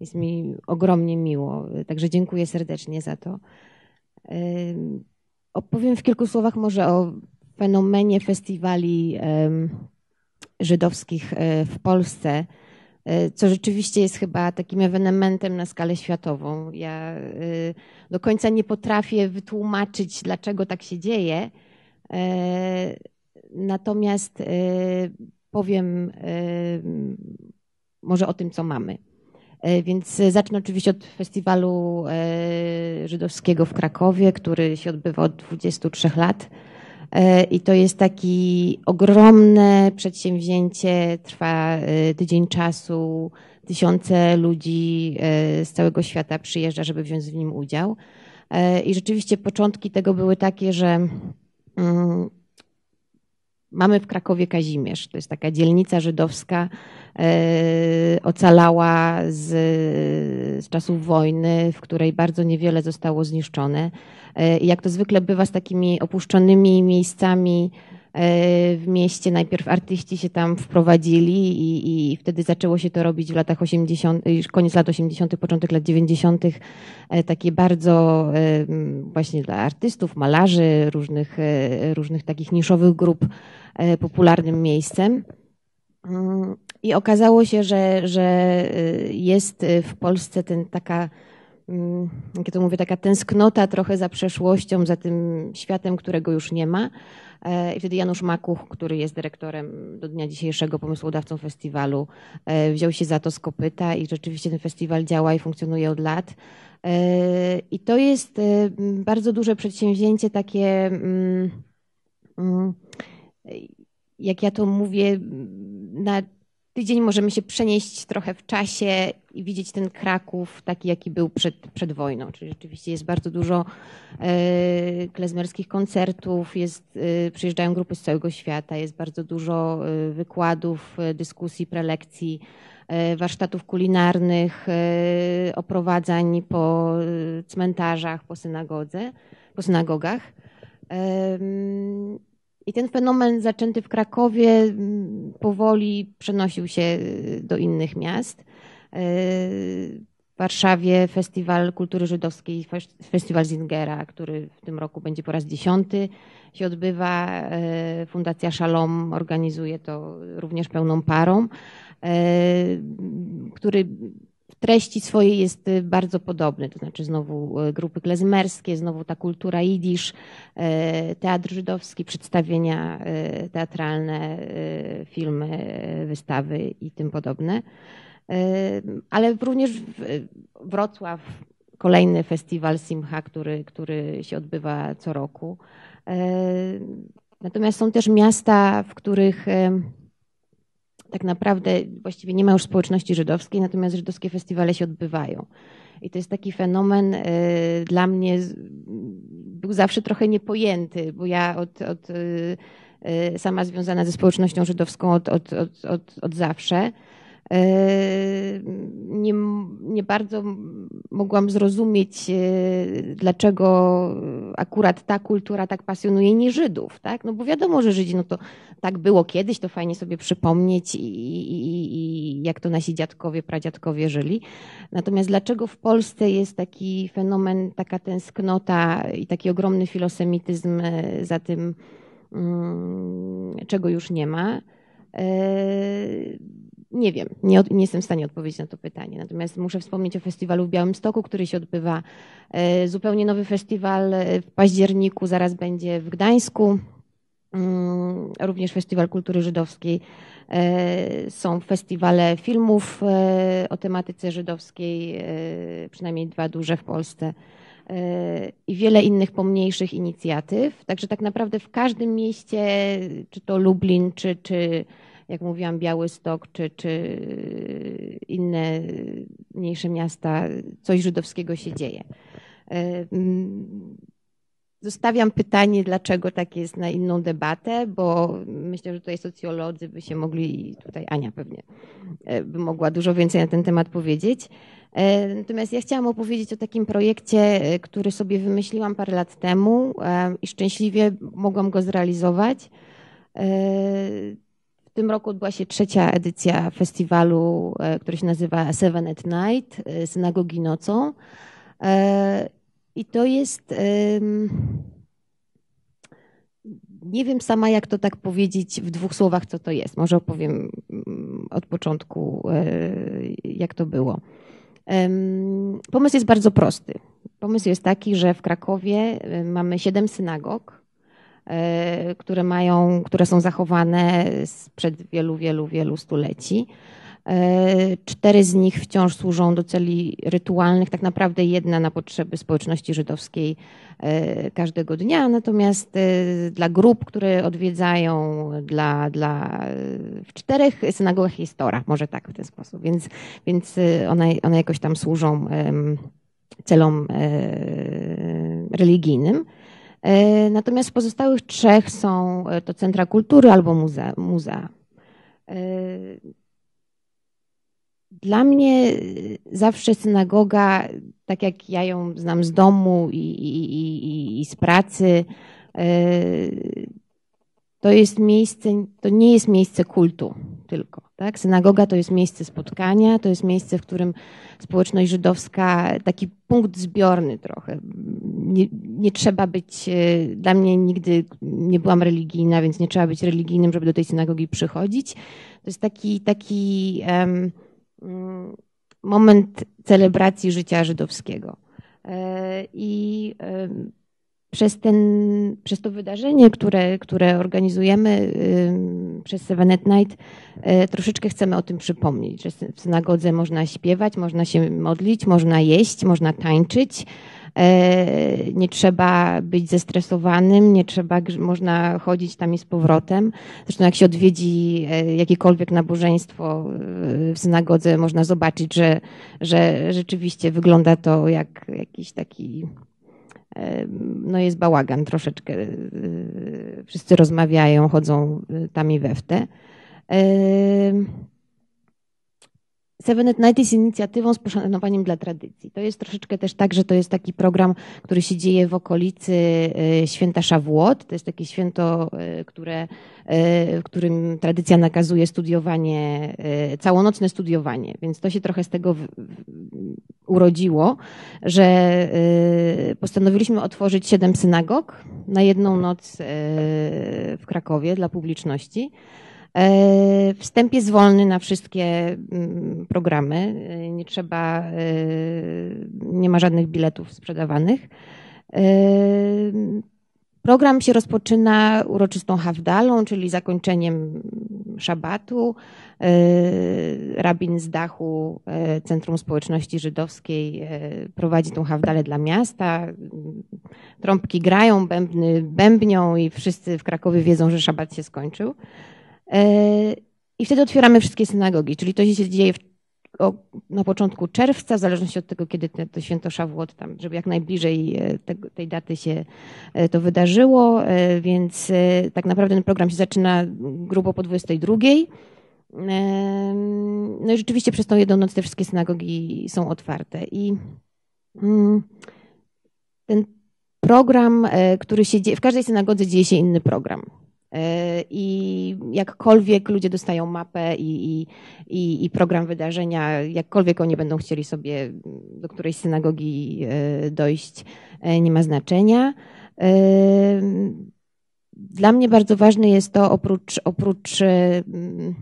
Jest mi ogromnie miło, także dziękuję serdecznie za to. Opowiem w kilku słowach może o fenomenie festiwali żydowskich w Polsce co rzeczywiście jest chyba takim ewenementem na skalę światową. Ja do końca nie potrafię wytłumaczyć, dlaczego tak się dzieje. Natomiast powiem może o tym, co mamy. Więc zacznę oczywiście od festiwalu żydowskiego w Krakowie, który się odbywa od 23 lat. I to jest takie ogromne przedsięwzięcie, trwa tydzień czasu, tysiące ludzi z całego świata przyjeżdża, żeby wziąć w nim udział. I rzeczywiście początki tego były takie, że mamy w Krakowie Kazimierz. To jest taka dzielnica żydowska, ocalała z, z czasów wojny, w której bardzo niewiele zostało zniszczone. I jak to zwykle bywa z takimi opuszczonymi miejscami w mieście, najpierw artyści się tam wprowadzili i, i wtedy zaczęło się to robić w latach 80., już koniec lat 80., początek lat 90., takie bardzo właśnie dla artystów, malarzy, różnych, różnych takich niszowych grup popularnym miejscem. I okazało się, że, że jest w Polsce ten taka jak ja to mówię, taka tęsknota trochę za przeszłością, za tym światem, którego już nie ma. I wtedy Janusz Makuch, który jest dyrektorem do dnia dzisiejszego, pomysłodawcą festiwalu, wziął się za to z kopyta i rzeczywiście ten festiwal działa i funkcjonuje od lat. I to jest bardzo duże przedsięwzięcie, takie, jak ja to mówię, na tydzień możemy się przenieść trochę w czasie i widzieć ten Kraków taki, jaki był przed, przed wojną. Czyli rzeczywiście jest bardzo dużo e, klezmerskich koncertów, jest, e, przyjeżdżają grupy z całego świata, jest bardzo dużo e, wykładów, dyskusji, prelekcji, warsztatów kulinarnych, oprowadzań po cmentarzach, po synagodze, po synagogach. I ten fenomen zaczęty w Krakowie mm, powoli przenosił się y, do innych miast. Y, W Warszawie Festiwal Kultury Żydowskiej, Festiwal Zingera, który w tym roku będzie po raz dziesiąty się odbywa. Y, Fundacja Shalom organizuje to również pełną parą, który w treści swojej jest y, bardzo podobny. To znaczy znowu y, grupy klezmerskie, znowu ta kultura jidysz, y, teatr żydowski, przedstawienia teatralne, filmy, wystawy i tym podobne. Ale również Wrocław, kolejny festiwal Simcha, który, który się odbywa co roku. Natomiast są też miasta, w których tak naprawdę właściwie nie ma już społeczności żydowskiej, natomiast żydowskie festiwale się odbywają. I to jest taki fenomen y, dla mnie był zawsze trochę niepojęty, bo ja od, od, y, y, sama związana ze społecznością żydowską od, od, od, od, od zawsze. Y, Nie, nie bardzo mogłam zrozumieć, y, dlaczego akurat ta kultura tak pasjonuje nie Żydów, tak? No bo wiadomo, że Żydzi, no to tak było kiedyś, to fajnie sobie przypomnieć i, i, i jak to nasi dziadkowie, pradziadkowie żyli. Natomiast dlaczego w Polsce jest taki fenomen, taka tęsknota i taki ogromny filosemityzm e, za tym, mm, czego już nie ma? Nie wiem, nie, nie jestem w stanie odpowiedzieć na to pytanie. Natomiast muszę wspomnieć o festiwalu w Białymstoku, który się odbywa. E, Zupełnie nowy festiwal e, w październiku zaraz będzie w Gdańsku. Mm, Również Festiwal Kultury Żydowskiej. E, Są festiwale filmów o tematyce żydowskiej, przynajmniej dwa duże w Polsce i wiele innych pomniejszych inicjatyw. Także tak naprawdę w każdym mieście, czy to Lublin, czy, czy jak mówiłam, Białystok, czy, czy inne mniejsze miasta, coś żydowskiego się dzieje. Zostawiam pytanie, dlaczego tak jest na inną debatę, bo myślę, że tutaj socjolodzy by się mogli, i tutaj Ania pewnie e, by mogła dużo więcej na ten temat powiedzieć. E, Natomiast ja chciałam opowiedzieć o takim projekcie, e, który sobie wymyśliłam parę lat temu i szczęśliwie mogłam go zrealizować. Tym roku odbyła się trzecia edycja festiwalu, e, który się nazywa Seven at Night, e, Synagogi nocą. E, I to jest. Nie wiem sama, jak to tak powiedzieć w dwóch słowach, co to jest. Może opowiem mm, od początku, jak to było. Pomysł jest bardzo prosty. Pomysł jest taki, że w Krakowie mamy siedem synagog, które mają, które są zachowane sprzed wielu, wielu, wielu stuleci. E, Cztery z nich wciąż służą do celi rytualnych, tak naprawdę jedna na potrzeby społeczności żydowskiej e, każdego dnia, natomiast e, dla grup, które odwiedzają, dla, dla, e, w czterech synagogach jest Tora, może tak w ten sposób, więc, więc e, one, one jakoś tam służą celom e, religijnym. E, Natomiast w pozostałych trzech są e, to centra kultury albo muzea. muzea. E, Dla mnie zawsze synagoga, tak jak ja ją znam z domu i, i, i- i, z pracy, to jest miejsce, to nie jest miejsce kultu tylko. Tak? Synagoga to jest miejsce spotkania, to jest miejsce, w którym społeczność żydowska, taki punkt zbiorny trochę. Nie, nie trzeba być, y, dla mnie nigdy nie byłam religijna, więc nie trzeba być religijnym, żeby do tej synagogi przychodzić. To jest taki, taki mm, moment celebracji życia żydowskiego. E, I em, przez, ten, przez to wydarzenie, które, które organizujemy przez Seven at Night, e, troszeczkę chcemy o tym przypomnieć, że w synagodze można śpiewać, można się modlić, można jeść, można tańczyć. E, Nie trzeba być zestresowanym, nie trzeba, można chodzić tam i z powrotem. Zresztą jak się odwiedzi e, jakiekolwiek nabożeństwo e, w synagodze, można zobaczyć, że, że rzeczywiście wygląda to jak jakiś taki no jest bałagan troszeczkę. e, Wszyscy rozmawiają, chodzą e, tam i we w te. E, Seven at Night jest inicjatywą z poszanowaniem dla tradycji. To jest troszeczkę też tak, że to jest taki program, który się dzieje w okolicy e, święta Szawłot. To jest takie święto, które, w którym tradycja nakazuje studiowanie, e, całonocne studiowanie. Więc to się trochę z tego urodziło, że e, postanowiliśmy otworzyć siedem synagog na jedną noc e, w Krakowie dla publiczności. E, Wstęp jest wolny na wszystkie mm, programy. E, Nie trzeba, e, nie ma żadnych biletów sprzedawanych. Program się rozpoczyna uroczystą hawdalą, czyli zakończeniem szabatu. E, Rabin z dachu e, Centrum Społeczności Żydowskiej e, prowadzi tą hawdalę dla miasta. Trąbki grają, bębny bębnią i wszyscy w Krakowie wiedzą, że szabat się skończył. I wtedy otwieramy wszystkie synagogi, czyli to się dzieje w, na początku czerwca, w zależności od tego, kiedy to święto Szawłot, tam, żeby jak najbliżej e, tej daty się e, to wydarzyło, e, więc tak naprawdę ten program się zaczyna grubo po 22. Em, No i rzeczywiście przez tą jedną noc te wszystkie synagogi są otwarte. I mm, ten program, który się dzieje, w każdej synagodze dzieje się inny program. E, I jakkolwiek ludzie dostają mapę i, i, i, program wydarzenia, jakkolwiek oni będą chcieli sobie do którejś synagogi e, dojść, e, nie ma znaczenia. Dla mnie bardzo ważne jest to, oprócz, oprócz mm,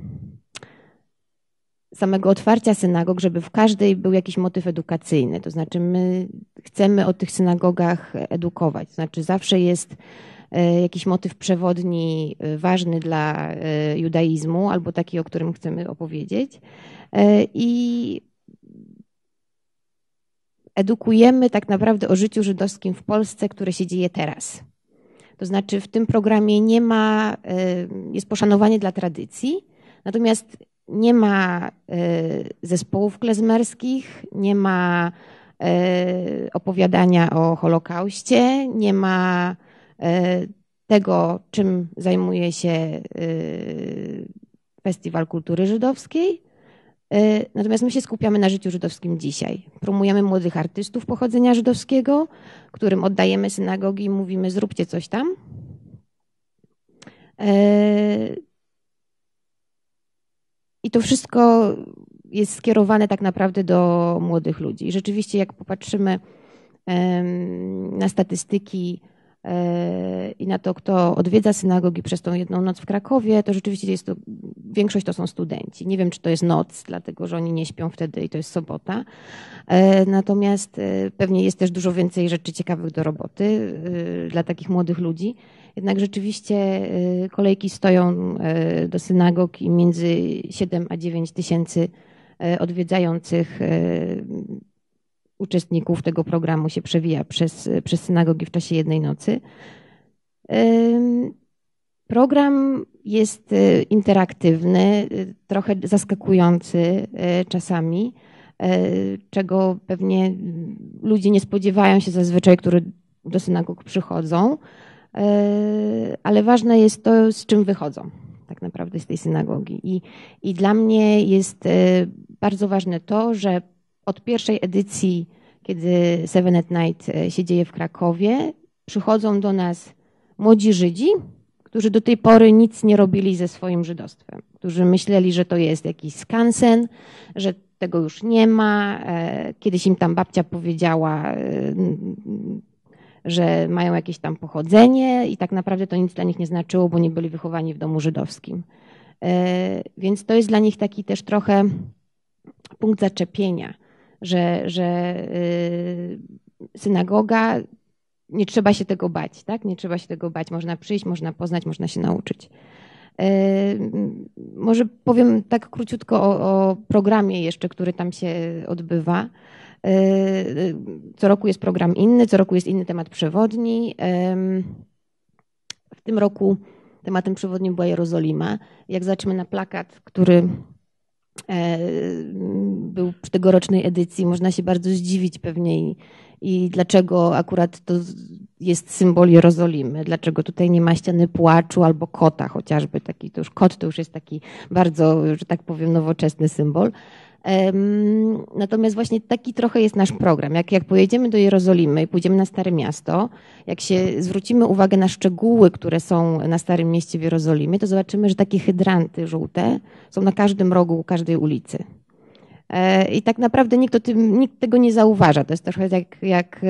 samego otwarcia synagog, żeby w każdej był jakiś motyw edukacyjny. To znaczy, my chcemy o tych synagogach edukować. To znaczy, zawsze jest jakiś motyw przewodni e, ważny dla e, judaizmu, albo taki, o którym chcemy opowiedzieć. E, I edukujemy tak naprawdę o życiu żydowskim w Polsce, które się dzieje teraz. To znaczy, w tym programie nie ma, e, jest poszanowanie dla tradycji, natomiast nie ma e, zespołów klezmerskich, nie ma e, opowiadania o Holokauście, nie ma e, tego, czym zajmuje się e, Festiwal Kultury Żydowskiej. E, Natomiast my się skupiamy na życiu żydowskim dzisiaj. Promujemy młodych artystów pochodzenia żydowskiego, którym oddajemy synagogi i mówimy: zróbcie coś tam. E, I to wszystko jest skierowane tak naprawdę do młodych ludzi. Rzeczywiście, jak popatrzymy na statystyki e, i na to, kto odwiedza synagogi przez tą jedną noc w Krakowie, to rzeczywiście jest to, większość to są studenci. Nie wiem, czy to jest noc, dlatego że oni nie śpią wtedy i to jest sobota. E, Natomiast e, pewnie jest też dużo więcej rzeczy ciekawych do roboty e, dla takich młodych ludzi. Jednak rzeczywiście kolejki stoją do synagog i między 7 a 9 tysięcy odwiedzających uczestników tego programu się przewija przez, przez synagogi w czasie jednej nocy. Program jest e, interaktywny, e, trochę zaskakujący e, czasami, czego pewnie ludzie nie spodziewają się zazwyczaj, którzy do synagog przychodzą, ale ważne jest to, z czym wychodzą tak naprawdę z tej synagogi. I, i dla mnie jest bardzo ważne to, że od pierwszej edycji, kiedy Seven at Night e, się dzieje w Krakowie, przychodzą do nas młodzi Żydzi, którzy do tej pory nic nie robili ze swoim żydostwem, którzy myśleli, że to jest jakiś skansen, że tego już nie ma. E, Kiedyś im tam babcia powiedziała, e, że mają jakieś tam pochodzenie i tak naprawdę to nic dla nich nie znaczyło, bo nie byli wychowani w domu żydowskim. Więc to jest dla nich taki też trochę punkt zaczepienia, że, że y, synagoga, nie trzeba się tego bać, tak? Nie trzeba się tego bać. Można przyjść, można poznać, można się nauczyć. E, Może powiem tak króciutko o, o programie jeszcze, który tam się odbywa. E, Co roku jest program inny, co roku jest inny temat przewodni. W tym roku tematem przewodnim była Jerozolima. Jak zobaczymy na plakat, który był przy tegorocznej edycji, można się bardzo zdziwić pewnie i, i dlaczego akurat to jest symbol Jerozolimy, dlaczego tutaj nie ma ściany płaczu albo kota chociażby, taki to już kot to już jest taki bardzo, że tak powiem, nowoczesny symbol. Natomiast właśnie taki trochę jest nasz program. Jak, jak pojedziemy do Jerozolimy i pójdziemy na Stare Miasto, jak się zwrócimy uwagę na szczegóły, które są na Starym Mieście w Jerozolimie, to zobaczymy, że takie hydranty żółte są na każdym rogu każdej ulicy. E, I tak naprawdę nikt, o tym, nikt tego nie zauważa. To jest trochę jak, jak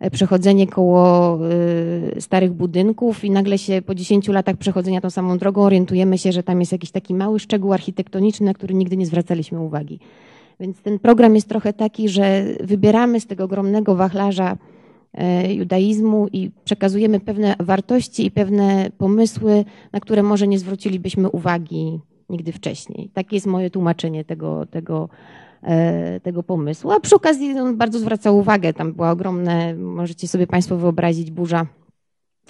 e, przechodzenie koło e, starych budynków i nagle się po 10 latach przechodzenia tą samą drogą orientujemy się, że tam jest jakiś taki mały szczegół architektoniczny, na który nigdy nie zwracaliśmy uwagi. Więc ten program jest trochę taki, że wybieramy z tego ogromnego wachlarza judaizmu i przekazujemy pewne wartości i pewne pomysły, na które może nie zwrócilibyśmy uwagi nigdy wcześniej. Takie jest moje tłumaczenie tego, tego, e, tego pomysłu. A przy okazji on bardzo zwracał uwagę, tam była ogromna, możecie sobie Państwo wyobrazić, burza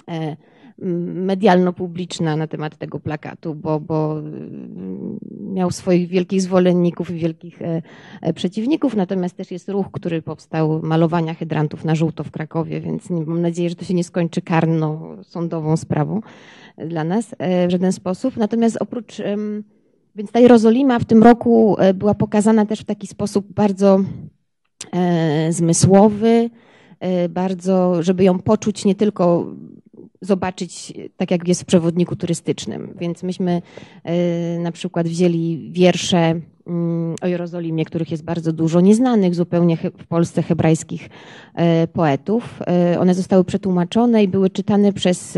e, medialno-publiczna na temat tego plakatu, bo, bo mm, miał swoich wielkich zwolenników i wielkich e, e, przeciwników, natomiast też jest ruch, który powstał malowania hydrantów na żółto w Krakowie, więc mam nadzieję, że to się nie skończy karną, sądową sprawą dla nas e, w żaden sposób. Natomiast oprócz, więc ta Jerozolima w tym roku e, była pokazana też w taki sposób bardzo e, zmysłowy, e, bardzo, żeby ją poczuć nie tylko zobaczyć, tak jak jest w przewodniku turystycznym. Więc myśmy e, na przykład wzięli wiersze mm, o Jerozolimie, których jest bardzo dużo, nieznanych zupełnie w Polsce hebrajskich e, poetów. E, One zostały przetłumaczone i były czytane przez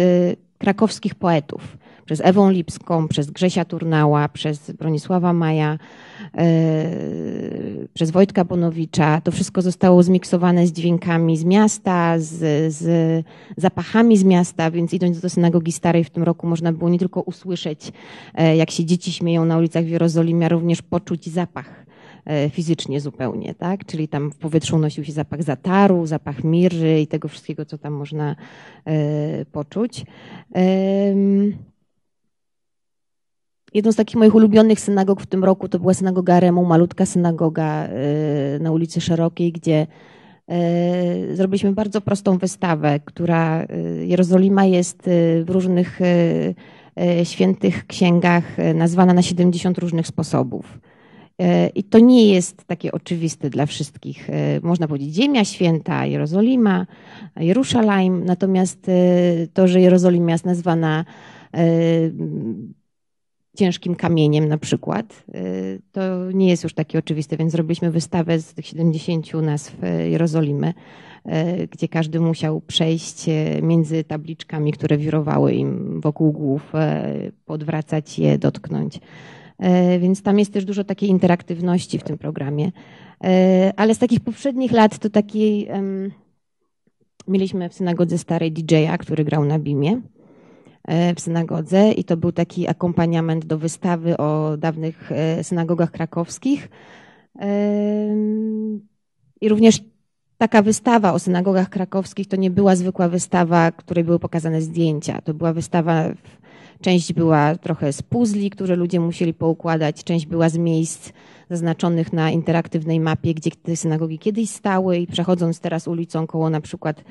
krakowskich poetów. Przez Ewą Lipską, przez Grzesia Turnała, przez Bronisława Maja, e, przez Wojtka Bonowicza. To wszystko zostało zmiksowane z dźwiękami z miasta, z, z zapachami z miasta, więc idąc do synagogi starej w tym roku można było nie tylko usłyszeć, e, jak się dzieci śmieją na ulicach w Jerozolimie, a również poczuć zapach e, fizycznie zupełnie, tak? Czyli tam w powietrzu unosił się zapach zataru, zapach mirry i tego wszystkiego, co tam można poczuć. Jedną z takich moich ulubionych synagog w tym roku to była synagoga Remu, malutka synagoga e, na ulicy Szerokiej, gdzie e, zrobiliśmy bardzo prostą wystawę, która e, Jerozolima jest w różnych świętych księgach nazwana na 70 różnych sposobów. I to nie jest takie oczywiste dla wszystkich. Można powiedzieć Ziemia Święta, Jerozolima, Jerusalem, natomiast to, że Jerozolima jest nazwana ciężkim kamieniem na przykład, y, to nie jest już takie oczywiste, więc zrobiliśmy wystawę z tych 70 nazw y, Jerozolimy, y, gdzie każdy musiał przejść między tabliczkami, które wirowały im wokół głów, podwracać je, dotknąć. Więc tam jest też dużo takiej interaktywności w tym programie. Ale z takich poprzednich lat to taki mieliśmy w synagodze starej DJ-a, który grał na bimie w synagodze i to był taki akompaniament do wystawy o dawnych e, synagogach krakowskich. I również taka wystawa o synagogach krakowskich to nie była zwykła wystawa, której były pokazane zdjęcia. To była wystawa, część była trochę z puzli, które ludzie musieli poukładać, część była z miejsc zaznaczonych na interaktywnej mapie, gdzie te synagogi kiedyś stały i przechodząc teraz ulicą koło na przykład e,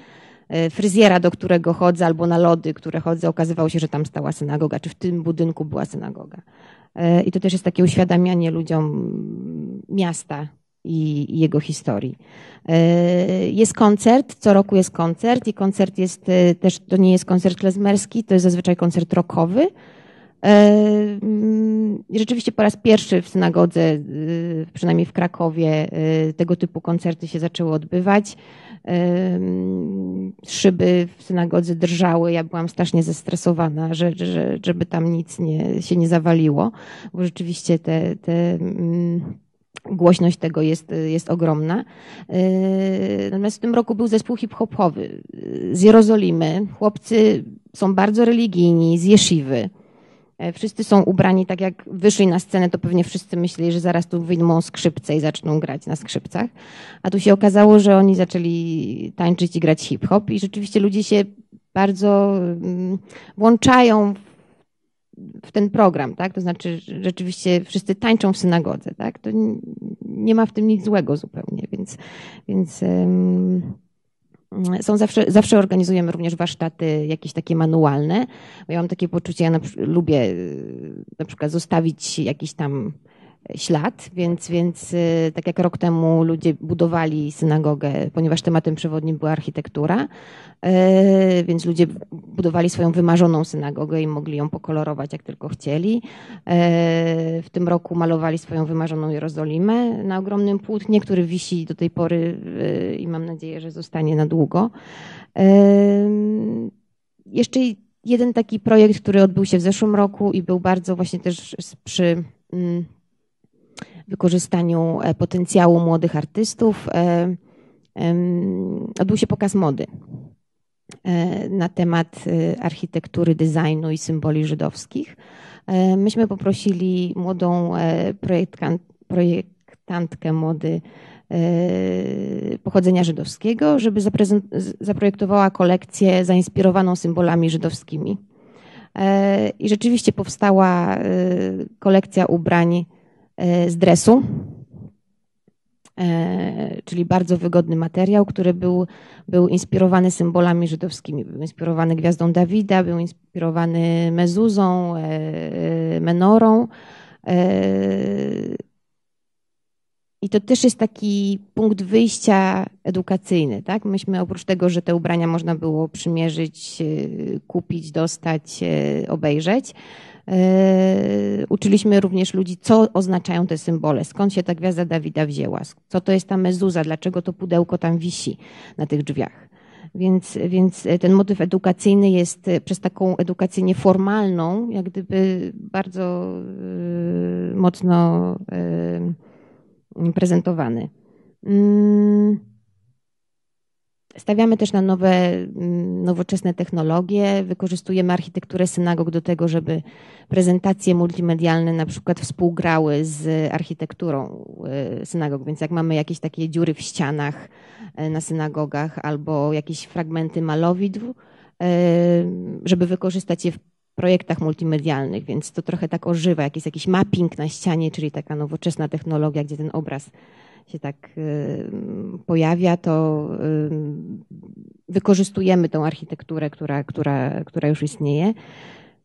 fryzjera, do którego chodzę, albo na lody, które chodzę, okazywało się, że tam stała synagoga, czy w tym budynku była synagoga. E, I to też jest takie uświadamianie ludziom miasta i, jego historii. E, Jest koncert, co roku jest koncert i koncert jest e, też, to nie jest koncert klezmerski, to jest zazwyczaj koncert rockowy. E, mm, Rzeczywiście po raz pierwszy w synagodze, e, przynajmniej w Krakowie, e, tego typu koncerty się zaczęły odbywać. Szyby w synagodze drżały. Ja byłam strasznie zestresowana, że, że, żeby tam nic nie, się nie zawaliło, bo rzeczywiście te, te mm, głośność tego jest, jest ogromna. Natomiast w tym roku był zespół hip-hopowy z Jerozolimy. Chłopcy są bardzo religijni, z Jesziwy. E, Wszyscy są ubrani tak jak wyszli na scenę, to pewnie wszyscy myśleli, że zaraz tu wyjmą skrzypce i zaczną grać na skrzypcach. A tu się okazało, że oni zaczęli tańczyć i grać hip-hop i rzeczywiście ludzie się bardzo mm, włączają w- ten program, tak? To znaczy rzeczywiście wszyscy tańczą w synagodze, tak? To nie ma w tym nic złego zupełnie, więc, więc są zawsze, zawsze organizujemy również warsztaty jakieś takie manualne. Ja mam takie poczucie, ja na, lubię y, na przykład zostawić jakiś tam ślad, więc, więc y, tak jak rok temu ludzie budowali synagogę, ponieważ tematem przewodnim była architektura, y, więc ludzie budowali swoją wymarzoną synagogę i mogli ją pokolorować jak tylko chcieli. Y, W tym roku malowali swoją wymarzoną Jerozolimę na ogromnym płótnie, który wisi do tej pory i mam nadzieję, że zostanie na długo. Jeszcze jeden taki projekt, który odbył się w zeszłym roku i był bardzo właśnie też przy mm, wykorzystaniu e, potencjału młodych artystów. e, Odbył się pokaz mody e, na temat architektury, designu i symboli żydowskich. Myśmy poprosili młodą projektant, projektantkę mody pochodzenia żydowskiego, żeby zaprojektowała kolekcję zainspirowaną symbolami żydowskimi. I rzeczywiście powstała kolekcja ubrań z dresu, e, czyli bardzo wygodny materiał, który był, był inspirowany symbolami żydowskimi. Był inspirowany gwiazdą Dawida, był inspirowany mezuzą, e, e, menorą. e, I to też jest taki punkt wyjścia edukacyjny. Tak? Myśmy oprócz tego, że te ubrania można było przymierzyć, e, kupić, dostać, e, obejrzeć, e, uczyliśmy również ludzi, co oznaczają te symbole, skąd się ta gwiazda Dawida wzięła, co to jest ta mezuza, dlaczego to pudełko tam wisi na tych drzwiach. Więc, więc ten motyw edukacyjny jest e, przez taką edukację nieformalną, jak gdyby bardzo e, mocno e, prezentowany. Stawiamy też na nowe, mm, nowoczesne technologie. Wykorzystujemy architekturę synagog do tego, żeby prezentacje multimedialne na przykład współgrały z architekturą e, synagog. Więc jak mamy jakieś takie dziury w ścianach e, na synagogach albo jakieś fragmenty malowidł, e, żeby wykorzystać je w projektach multimedialnych, więc to trochę tak ożywa, jak jest jakiś mapping na ścianie, czyli taka nowoczesna technologia, gdzie ten obraz się tak y, pojawia, to y, wykorzystujemy tą architekturę, która, która, która już istnieje.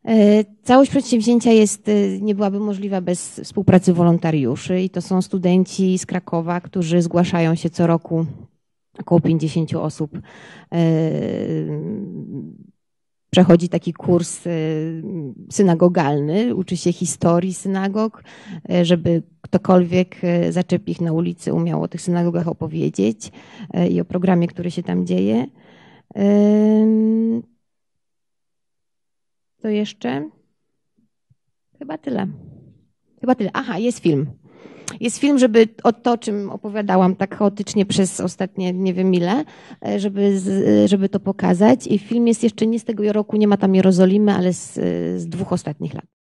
E, Całość przedsięwzięcia jest, y, nie byłaby możliwa bez współpracy wolontariuszy i to są studenci z Krakowa, którzy zgłaszają się co roku, około 50 osób przechodzi taki kurs e, synagogalny, uczy się historii synagog, e, żeby ktokolwiek e, zaczepi ich na ulicy umiał o tych synagogach opowiedzieć i o programie, który się tam dzieje. To jeszcze? Chyba tyle. Chyba tyle. Aha, jest film. Jest film, żeby o to, czym opowiadałam tak chaotycznie przez ostatnie nie wiem ile, e, żeby, z, żeby to pokazać. I film jest jeszcze nie z tego roku, nie ma tam Jerozolimy, ale z, z dwóch ostatnich lat.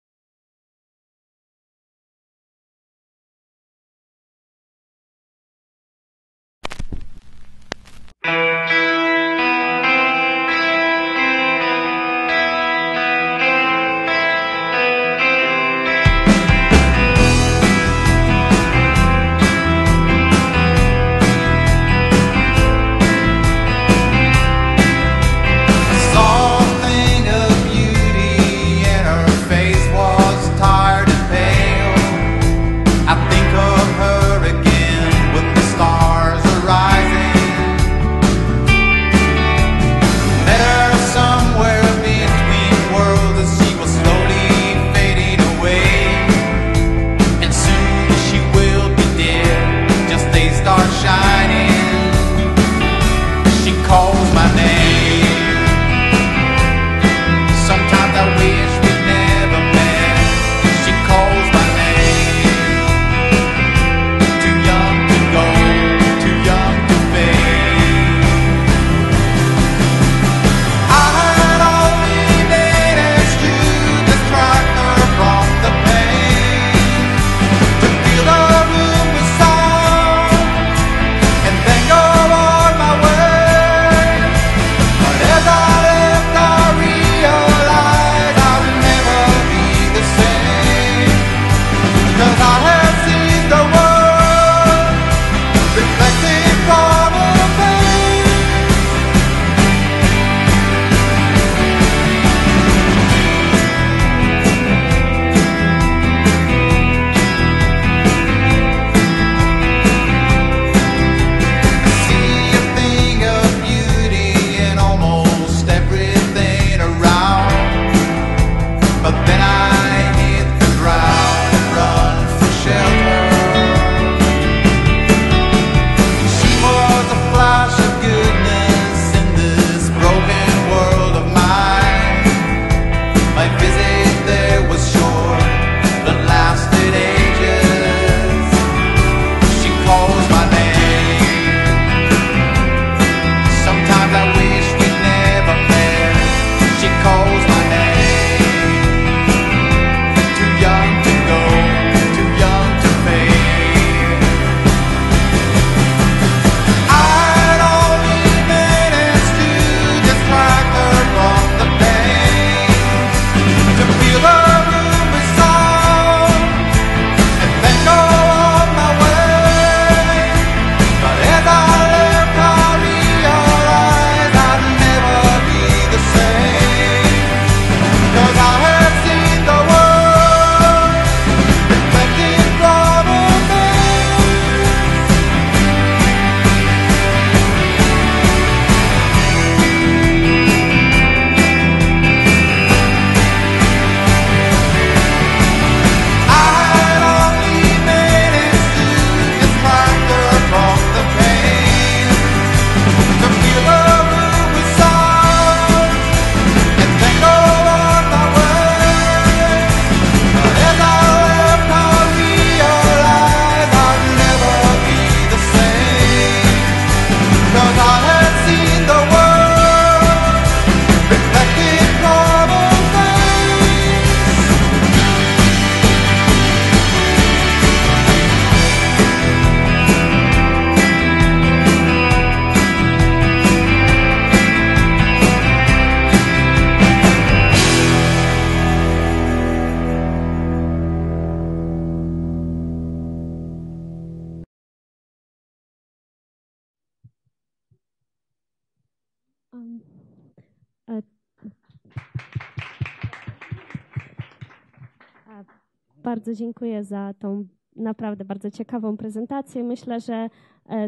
Bardzo dziękuję za tą naprawdę bardzo ciekawą prezentację. Myślę, że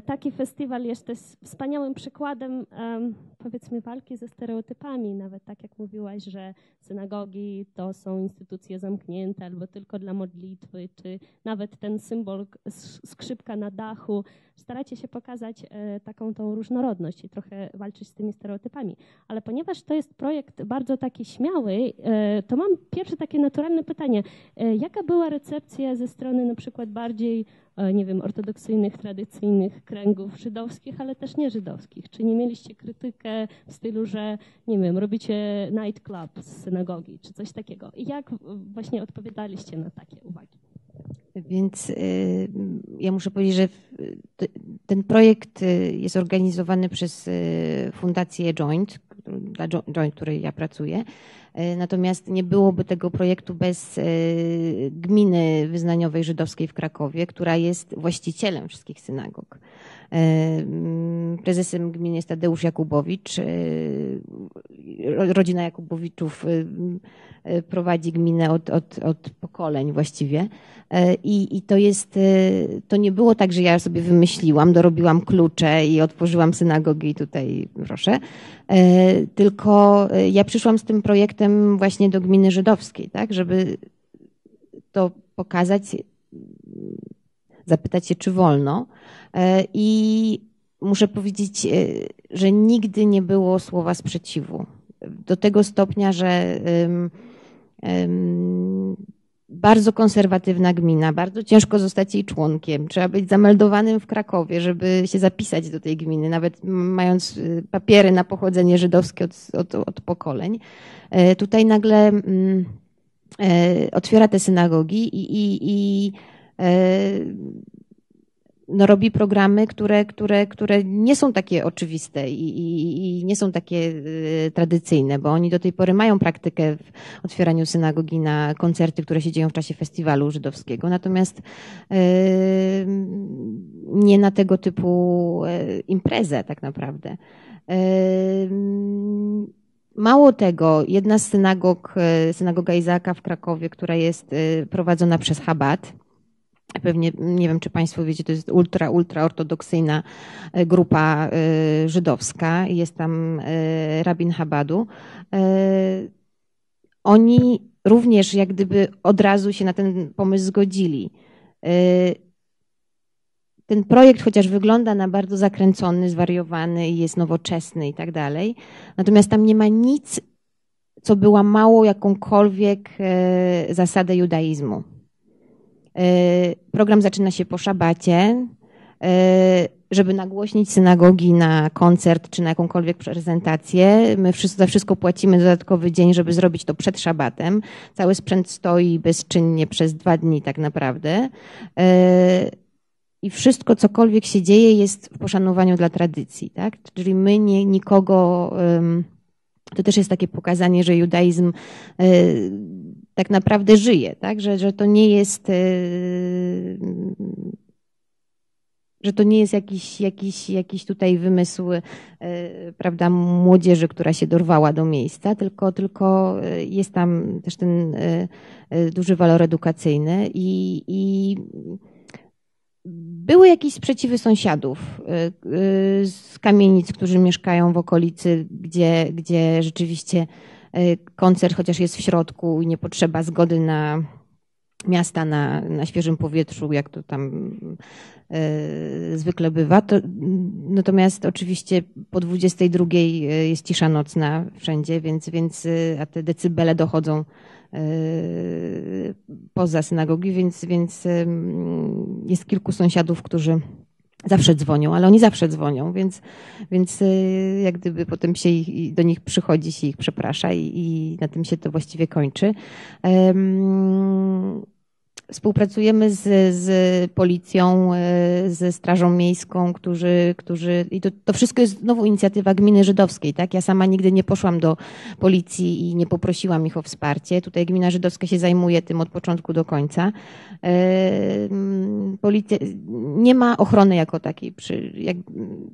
taki festiwal jest też wspaniałym przykładem, em, powiedzmy, walki ze stereotypami. Nawet tak jak mówiłaś, że synagogi to są instytucje zamknięte albo tylko dla modlitwy, czy nawet ten symbol skrzypka na dachu. Staracie się pokazać e, taką tą różnorodność i trochę walczyć z tymi stereotypami. Ale ponieważ to jest projekt bardzo taki śmiały, e, to mam pierwsze takie naturalne pytanie. E, Jaka była recepcja ze strony na przykład bardziej, e, nie wiem, ortodoksyjnych, tradycyjnych kręgów żydowskich, ale też nieżydowskich? Czy nie mieliście krytykę w stylu, że, nie wiem, robicie nightclub z synagogi, czy coś takiego? I jak właśnie odpowiadaliście na takie uwagi? Więc y, ja muszę powiedzieć, że ten projekt y, jest organizowany przez y, Fundację Joint, dla Jo- Joint, której ja pracuję. Y, Natomiast nie byłoby tego projektu bez y, gminy wyznaniowej żydowskiej w Krakowie, która jest właścicielem wszystkich synagog. Mm, Prezesem gminy jest Tadeusz Jakubowicz. ro- Rodzina Jakubowiczów prowadzi gminę od, od, od pokoleń właściwie. E, I, I to jest, e, to nie było tak, że ja sobie wymyśliłam, dorobiłam klucze i otworzyłam synagogę i tutaj proszę. E, Tylko e, ja przyszłam z tym projektem właśnie do gminy żydowskiej, tak, żeby to pokazać, zapytać się, czy wolno. E, I muszę powiedzieć, e, że nigdy nie było słowa sprzeciwu. Do tego stopnia, że bardzo konserwatywna gmina, bardzo ciężko zostać jej członkiem. Trzeba być zameldowanym w Krakowie, żeby się zapisać do tej gminy, nawet mając y, papiery na pochodzenie żydowskie od, od, od pokoleń. E, Tutaj nagle mm, e, otwiera te synagogi i, i, i e, no robi programy, które, które, które nie są takie oczywiste i, i, i nie są takie y, tradycyjne, bo oni do tej pory mają praktykę w otwieraniu synagogi na koncerty, które się dzieją w czasie festiwalu żydowskiego, natomiast y, nie na tego typu y, imprezę tak naprawdę. Mało tego, jedna z synagog, synagoga Izaaka w Krakowie, która jest prowadzona przez Chabad, Pewnie, nie wiem, czy Państwo wiecie, to jest ultra, ultra ortodoksyjna e, grupa e, żydowska. Jest tam e, rabin Habadu. Oni również jak gdyby od razu się na ten pomysł zgodzili. Ten projekt, chociaż wygląda na bardzo zakręcony, zwariowany i jest nowoczesny i tak dalej, natomiast tam nie ma nic, co by łamało jakąkolwiek zasadę judaizmu. E, Program zaczyna się po szabacie, e, żeby nagłośnić synagogi na koncert czy na jakąkolwiek prezentację. My za wszystko płacimy dodatkowy dzień, żeby zrobić to przed szabatem. Cały sprzęt stoi bezczynnie przez dwa dni tak naprawdę. E, I wszystko, cokolwiek się dzieje, jest w poszanowaniu dla tradycji. Tak? Czyli my nie, nikogo. To też jest takie pokazanie, że judaizm tak naprawdę żyje, tak? Że, że to nie jest. e, Że to nie jest jakiś, jakiś, jakiś tutaj wymysł, e, prawda, młodzieży, która się dorwała do miejsca, tylko, tylko e, jest tam też ten duży walor edukacyjny i, i były jakieś sprzeciwy sąsiadów z kamienic, którzy mieszkają w okolicy, gdzie, gdzie rzeczywiście koncert, chociaż jest w środku i nie potrzeba zgody na miasta na, na świeżym powietrzu, jak to tam y, zwykle bywa. To, natomiast oczywiście po 22 jest cisza nocna wszędzie, więc, więc a te decybele dochodzą poza synagogi, więc, więc jest kilku sąsiadów, którzy zawsze dzwonią, ale oni zawsze dzwonią, więc, więc y, jak gdyby potem się ich, do nich przychodzi, się ich przeprasza i, i na tym się to właściwie kończy. Em, Współpracujemy z, z policją, e, ze Strażą Miejską, którzy, którzy i to, to wszystko jest znowu inicjatywa gminy żydowskiej, tak? Ja sama nigdy nie poszłam do policji i nie poprosiłam ich o wsparcie. Tutaj gmina żydowska się zajmuje tym od początku do końca. E, Policja, nie ma ochrony jako takiej. Przy, jak,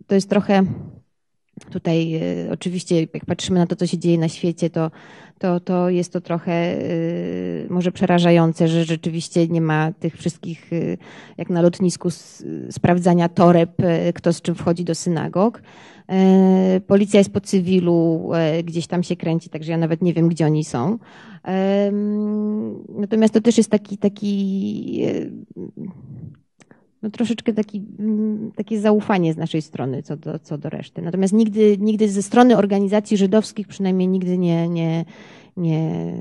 to jest trochę Tutaj e, oczywiście, jak patrzymy na to, co się dzieje na świecie, to, to, to jest to trochę e, może przerażające, że rzeczywiście nie ma tych wszystkich, e, jak na lotnisku, sprawdzania toreb, e, kto z czym wchodzi do synagog. Policja jest po cywilu, gdzieś tam się kręci, także ja nawet nie wiem, gdzie oni są. Natomiast to też jest taki, taki no troszeczkę taki, mm, takie zaufanie z naszej strony co do, co do reszty. Natomiast nigdy, nigdy ze strony organizacji żydowskich przynajmniej nigdy nie, nie, nie,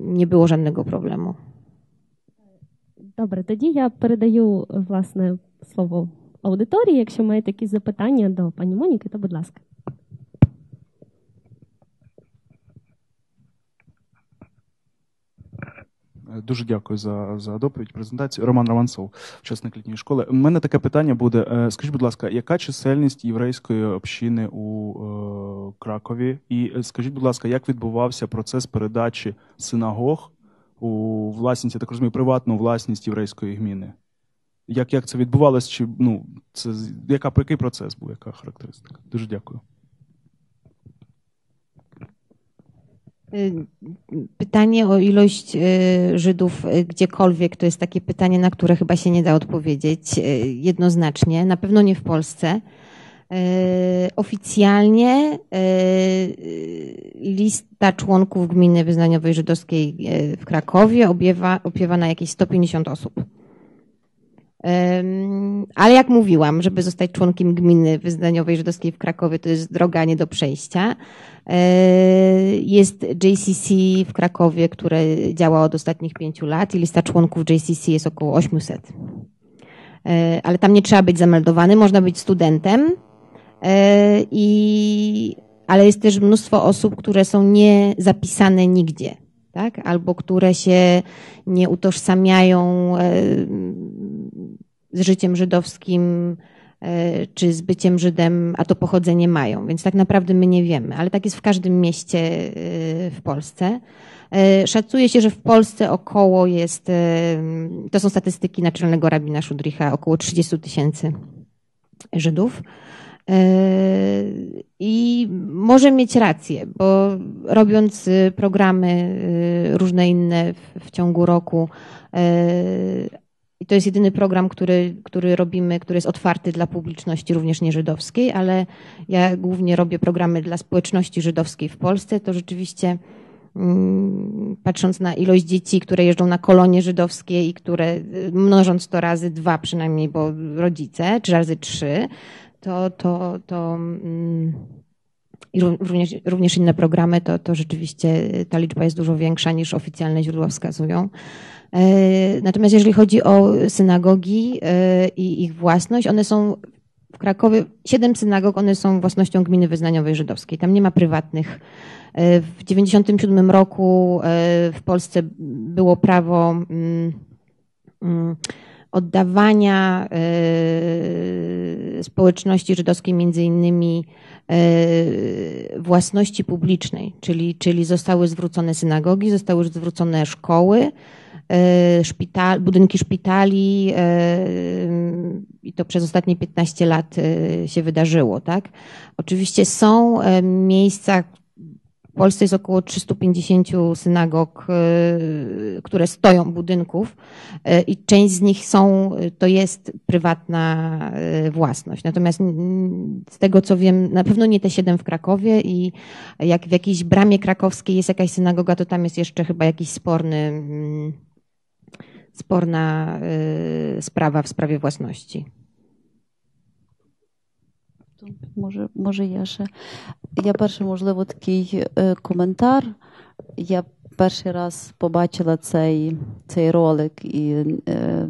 nie było żadnego problemu. Добре, тоді я передаю власне слово аудиторії. Якщо маєте якісь запитання до пані Моніки, то будь ласка. Дуже дякую за, за доповідь, презентацію. Роман Романцов, учасник літньої школи. У мене таке питання буде. Е, Скажіть, будь ласка, яка чисельність єврейської общини у е, Кракові? І е, скажіть, будь ласка, як відбувався процес передачі синагог у власність, я так розумію, приватну власність єврейської гміни? Як, як це відбувалось? Чи ну це яка який процес був? Яка характеристика? Дуже дякую. Pytanie o ilość y, Żydów y, gdziekolwiek to jest takie pytanie, na które chyba się nie da odpowiedzieć y, jednoznacznie. Na pewno nie w Polsce. Y, Oficjalnie y, lista członków gminy wyznaniowej żydowskiej y, w Krakowie obiewa, opiewa na jakieś 150 osób. Ale jak mówiłam, żeby zostać członkiem gminy wyznaniowej żydowskiej w Krakowie, to jest droga nie do przejścia. Yy, Jest JCC w Krakowie, które działa od ostatnich pięciu lat i lista członków JCC jest około 800. Yy, Ale tam nie trzeba być zameldowanym, można być studentem. Yy, I, ale jest też mnóstwo osób, które są nie zapisane nigdzie, tak? Albo które się nie utożsamiają z życiem żydowskim, e, czy z byciem Żydem, a to pochodzenie mają. Więc tak naprawdę my nie wiemy, ale tak jest w każdym mieście e, w Polsce. E, Szacuje się, że w Polsce około jest, to są statystyki naczelnego rabina Szudricha, około 30 tysięcy Żydów. I może mieć rację, bo robiąc programy różne inne w, w ciągu roku, i to jest jedyny program, który, który robimy, który jest otwarty dla publiczności również nieżydowskiej, ale ja głównie robię programy dla społeczności żydowskiej w Polsce. To rzeczywiście, mm, patrząc na ilość dzieci, które jeżdżą na kolonie żydowskie i które, y, mnożąc to razy dwa przynajmniej, bo rodzice, czy razy trzy, to, to, to mm, i ró- również, również inne programy, to, to rzeczywiście ta liczba jest dużo większa niż oficjalne źródła wskazują. E, Natomiast jeżeli chodzi o synagogi e, i ich własność, one są w Krakowie, siedem synagog, one są własnością gminy wyznaniowej żydowskiej. Tam nie ma prywatnych. E, W 1997 roku w Polsce było prawo mm, mm, oddawania społeczności żydowskiej między innymi własności publicznej, czyli, czyli zostały zwrócone synagogi, zostały zwrócone szkoły, szpital, budynki szpitali e, i to przez ostatnie 15 lat e, się wydarzyło. Tak? Oczywiście są e, miejsca, w Polsce jest około 350 synagog, e, które stoją budynków e, i część z nich są, to jest prywatna e, własność. Natomiast z tego co wiem, na pewno nie te siedem w Krakowie i jak w jakiejś bramie krakowskiej jest jakaś synagoga, to tam jest jeszcze chyba jakiś sporny, mm, sporna sprawa w sprawie własności. Може, може, я ще. Я перше, можливо, такий коментар. Я перший раз побачила цей, цей ролик і е,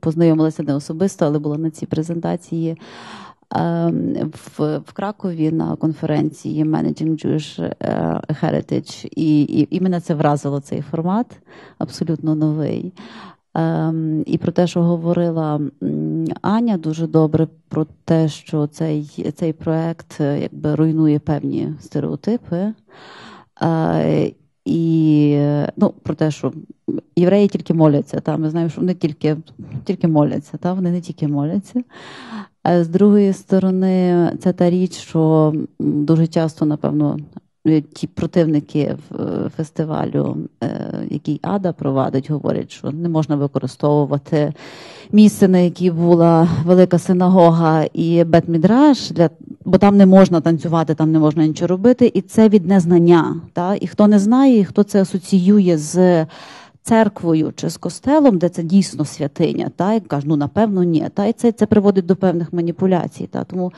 познайомилася не особисто, але була на цій презентації в, в Кракові на конференції Managing Jewish е, Heritage. І, і, і мене це вразило цей формат, абсолютно новий. Ем, і про те, що говорила Аня дуже добре про те, що цей, цей проект е, якби руйнує певні стереотипи. Е, і е, ну, про те, що євреї тільки моляться. Та? Ми знаємо, що вони тільки, тільки моляться, та? вони не тільки моляться. А з другої сторони, це та річ, що дуже часто, напевно, е, ті противники е, фестивалю, е, який Ада провадить, говорять, що не можна використовувати місце, на якій була велика синагога і Бет-Мідраш, для бо там не можна танцювати, там не можна нічого робити, і це від незнання. Та? І хто не знає, і хто це асоціює з церквою чи з костелом, де це дійсно святиня, та? і кажуть, ну напевно, ні. Та? І це, це приводить до певних маніпуляцій. Та? Тому,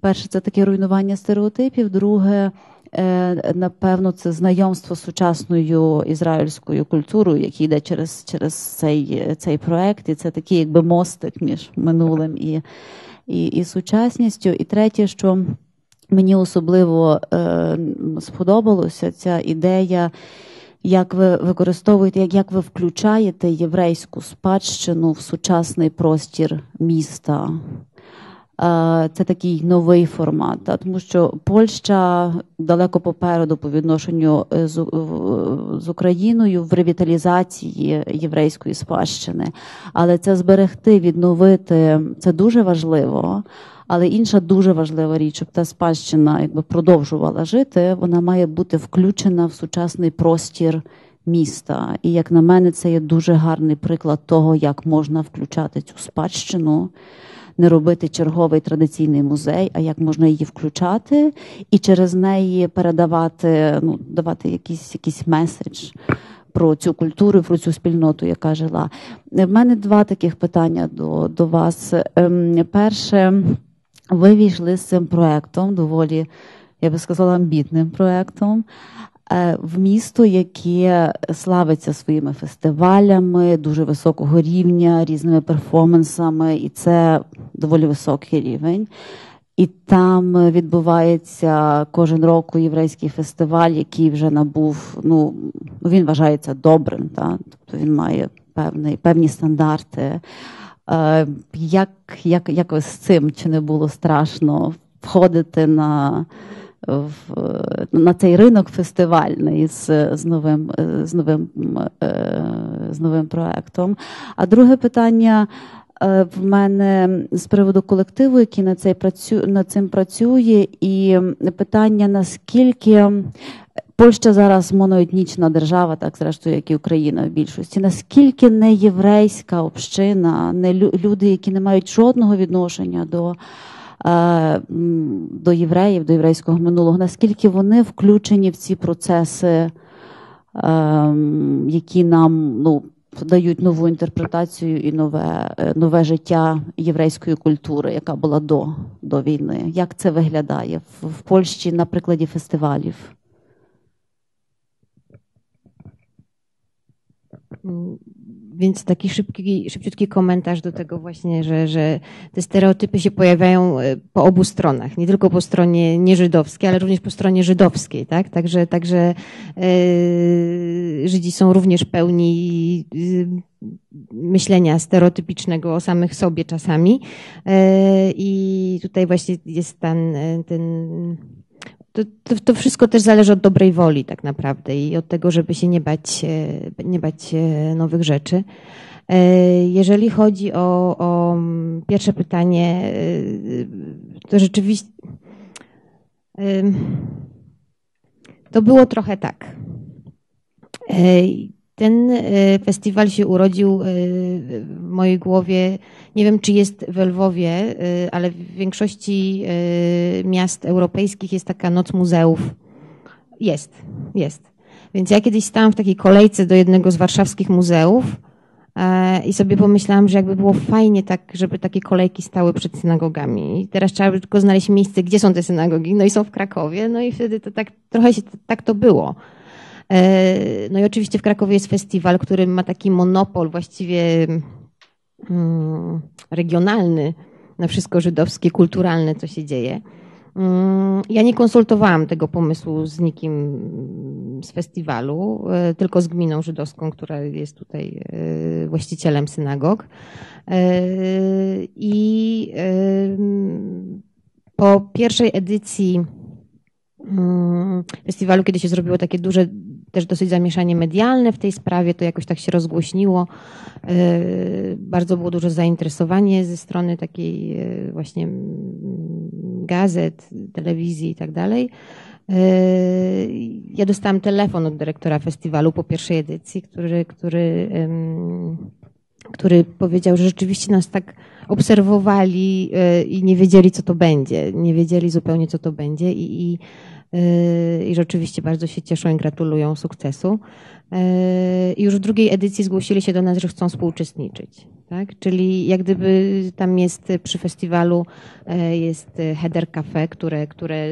перше, це таке руйнування стереотипів, друге. Е, Напевно, це знайомство з сучасною ізраїльською культурою, який йде через, через цей, цей проект, і це такий якби мостик між минулим і, і, і сучасністю. І третє, що мені особливо е, сподобалося, ця ідея, як ви використовуєте, як, як ви включаєте єврейську спадщину в сучасний простір міста. Е, Це такий новий формат, та, тому що Польща далеко попереду по відношенню е, з, з Україною в ревіталізації єврейської спадщини. Але це зберегти, відновити це дуже важливо. Але інша дуже важлива річ, щоб та спадщина якби продовжувала жити, вона має бути включена в сучасний простір міста. І як на мене, це є дуже гарний приклад того, як можна включати цю спадщину, не робити черговий традиційний музей, а як можна її включати і через неї передавати, ну, давати якийсь, якийсь меседж. Про цю культуру, про цю спільноту, яка жила. В мене два таких питання до, до вас. Ем, Перше, ви війшли з цим проектом, доволі, я би сказала, амбітним проектом, е, в місто, яке славиться своїми фестивалями дуже високого рівня, різними перформансами, і це доволі високий рівень. І там відбувається кожен року єврейський фестиваль, який вже набув. Ну він вважається добрим, та тобто він має певний певні стандарти. Е, Як, як, як ось з цим чи не було страшно входити на, в, на цей ринок фестивальний з, з, новим, е, з, новим, е, з новим проектом? А друге питання. е, В мене з приводу колективу, який над, цей працю, над цим працює, і питання наскільки Польща зараз моноетнічна держава, так зрештою, як і Україна в більшості. Наскільки не єврейська община, не люди, які не мають жодного відношення до, е, до євреїв, до єврейського минулого, наскільки вони включені в ці процеси, ем, які нам ну, дають нову інтерпретацію і нове, е, нове життя єврейської культури, яка була до, до війни. Як це виглядає в, в Польщі на прикладі фестивалів? Więc taki szybki, szybciutki komentarz do tego właśnie, że, że te stereotypy się pojawiają e, po obu stronach. Nie tylko po stronie nieżydowskiej, ale również po stronie żydowskiej, tak? Także, także e, Żydzi są również pełni e, myślenia stereotypicznego o samych sobie czasami. E, I tutaj właśnie jest ten, ten to, to, to wszystko też zależy od dobrej woli tak naprawdę i od tego, żeby się nie bać, e, nie bać e, nowych rzeczy. E, Jeżeli chodzi o, o mm, pierwsze pytanie, to rzeczywiście to było trochę tak. Ten e, festiwal się urodził e, w mojej głowie. Nie wiem, czy jest w Lwowie, e, ale w większości miast europejskich jest taka noc muzeów. Jest, jest. Więc ja kiedyś stałam w takiej kolejce do jednego z warszawskich muzeów e, i sobie pomyślałam, że jakby było fajnie tak, żeby takie kolejki stały przed synagogami. I teraz trzeba by tylko znaleźć miejsce, gdzie są te synagogi. No i są w Krakowie, no i wtedy to tak trochę się tak to było. E, No i oczywiście w Krakowie jest festiwal, który ma taki monopol właściwie mm, regionalny na wszystko żydowskie, kulturalne, co się dzieje. Mm, Ja nie konsultowałam tego pomysłu z nikim z festiwalu, e, tylko z gminą żydowską, która jest tutaj e, właścicielem synagog. I po pierwszej edycji mm, festiwalu, kiedy się zrobiło takie duże też dosyć zamieszanie medialne w tej sprawie, to jakoś tak się rozgłośniło. E, Bardzo było duże zainteresowanie ze strony takiej e, właśnie gazet, telewizji i tak dalej. E, Ja dostałam telefon od dyrektora festiwalu po pierwszej edycji, który, który, który powiedział, że rzeczywiście nas tak obserwowali i nie wiedzieli, co to będzie. Nie wiedzieli zupełnie, co to będzie i, i, i rzeczywiście bardzo się cieszą i gratulują sukcesu. I już w drugiej edycji zgłosili się do nas, że chcą współuczestniczyć. Tak? Czyli jak gdyby tam jest przy festiwalu e, jest Header Cafe, które, które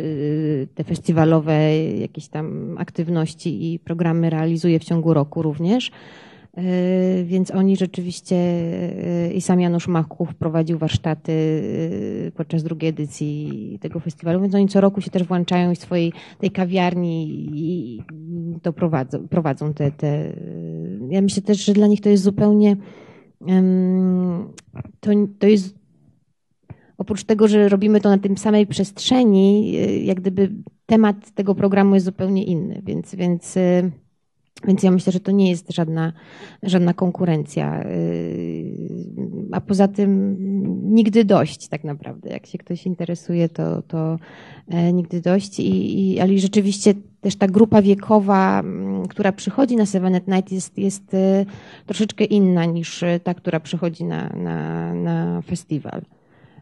te festiwalowe jakieś tam aktywności i programy realizuje w ciągu roku również. E, Więc oni rzeczywiście e, i sam Janusz Machów prowadził warsztaty e, podczas drugiej edycji tego festiwalu, więc oni co roku się też włączają i swojej tej kawiarni i to prowadzą, prowadzą te, te. Ja myślę też, że dla nich to jest zupełnie to, to jest oprócz tego, że robimy to na tym samej przestrzeni, y, jak gdyby temat tego programu jest zupełnie inny, więc, więc, y, więc ja myślę, że to nie jest żadna, żadna konkurencja. y, A poza tym nigdy dość tak naprawdę. Jak się ktoś interesuje, to, to e, nigdy dość. I, i, ale rzeczywiście też ta grupa wiekowa, która przychodzi na Sevenet Night jest, jest y, troszeczkę inna niż ta, która przychodzi na, na, na festiwal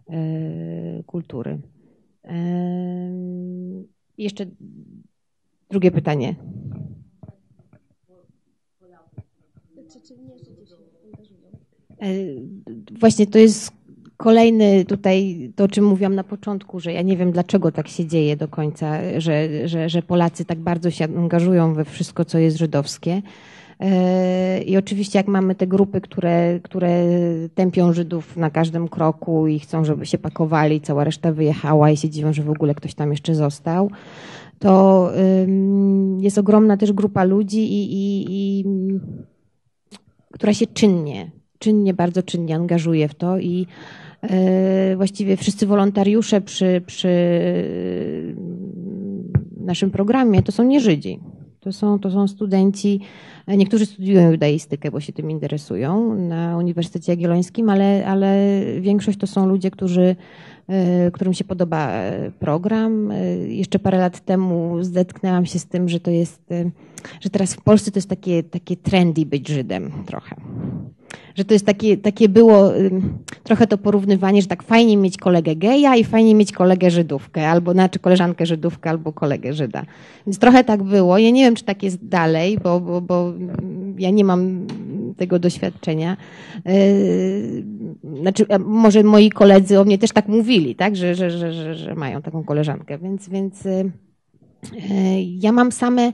e, kultury. Jeszcze drugie pytanie. Właśnie to jest kolejny tutaj, to o czym mówiłam na początku, że ja nie wiem dlaczego tak się dzieje do końca, że, że, że Polacy tak bardzo się angażują we wszystko, co jest żydowskie. E, I oczywiście jak mamy te grupy, które, które tępią Żydów na każdym kroku i chcą, żeby się pakowali, cała reszta wyjechała i się dziwią, że w ogóle ktoś tam jeszcze został, to jest ogromna też grupa ludzi, i, i, i, która się czynnie, czynnie, bardzo czynnie angażuje w to i e, właściwie wszyscy wolontariusze przy, przy naszym programie to są nie Żydzi. To są, to są studenci, niektórzy studiują judaistykę, bo się tym interesują na Uniwersytecie Jagiellońskim, ale, ale większość to są ludzie, którzy, którym się podoba e, program. E, Jeszcze parę lat temu zetknęłam się z tym, że to jest, e, że teraz w Polsce to jest takie, takie trendy być Żydem trochę. Że to jest takie, takie było trochę to porównywanie, że tak fajnie mieć kolegę geja i fajnie mieć kolegę Żydówkę, albo znaczy koleżankę Żydówkę, albo kolegę Żyda. Więc trochę tak było. Ja nie wiem, czy tak jest dalej, bo, bo, bo ja nie mam tego doświadczenia. Yy, Znaczy, może moi koledzy o mnie też tak mówili, tak? Że, że, że, że, mają taką koleżankę. Więc, więc yy, ja mam same yy,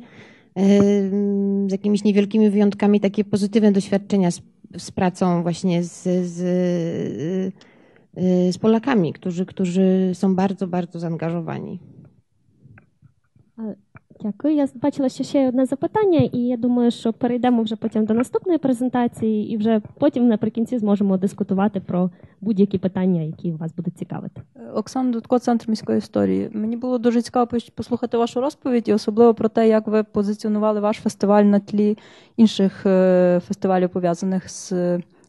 z jakimiś niewielkimi wyjątkami takie pozytywne doświadczenia z, z pracą właśnie z, z, z Polakami, którzy, którzy są bardzo, bardzo zaangażowani. Дякую. Я бачила, ще є одне запитання, і я думаю, що перейдемо вже потім до наступної презентації, і вже потім наприкінці зможемо дискутувати про будь-які питання, які вас будуть цікавити. Оксана Дудко, центр міської історії. Мені було дуже цікаво пос- послухати вашу розповідь, і особливо про те, як ви позиціонували ваш фестиваль на тлі інших е, фестивалів, пов'язаних з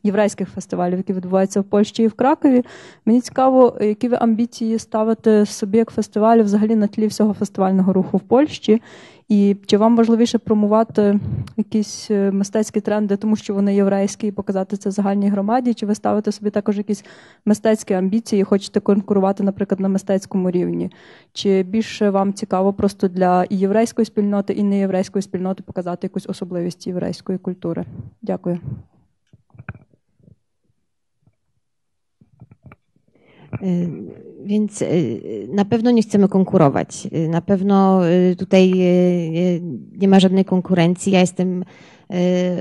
єврейських фестивалів, які відбуваються в Польщі і в Кракові. Мені цікаво, які ви амбіції ставите собі як фестивалю взагалі на тлі всього фестивального руху в Польщі. І чи вам важливіше промувати якісь е, мистецькі тренди, тому що вони єврейські, і показати це загальній громаді? Чи ви ставите собі також якісь мистецькі амбіції, і хочете конкурувати, наприклад, на мистецькому рівні? Чи більше вам цікаво просто для і єврейської спільноти, і неєврейської спільноти показати якусь особливість єврейської культури? Дякую. Więc y, na pewno nie chcemy konkurować. Y, Na pewno y, tutaj y, y, nie ma żadnej konkurencji. Ja jestem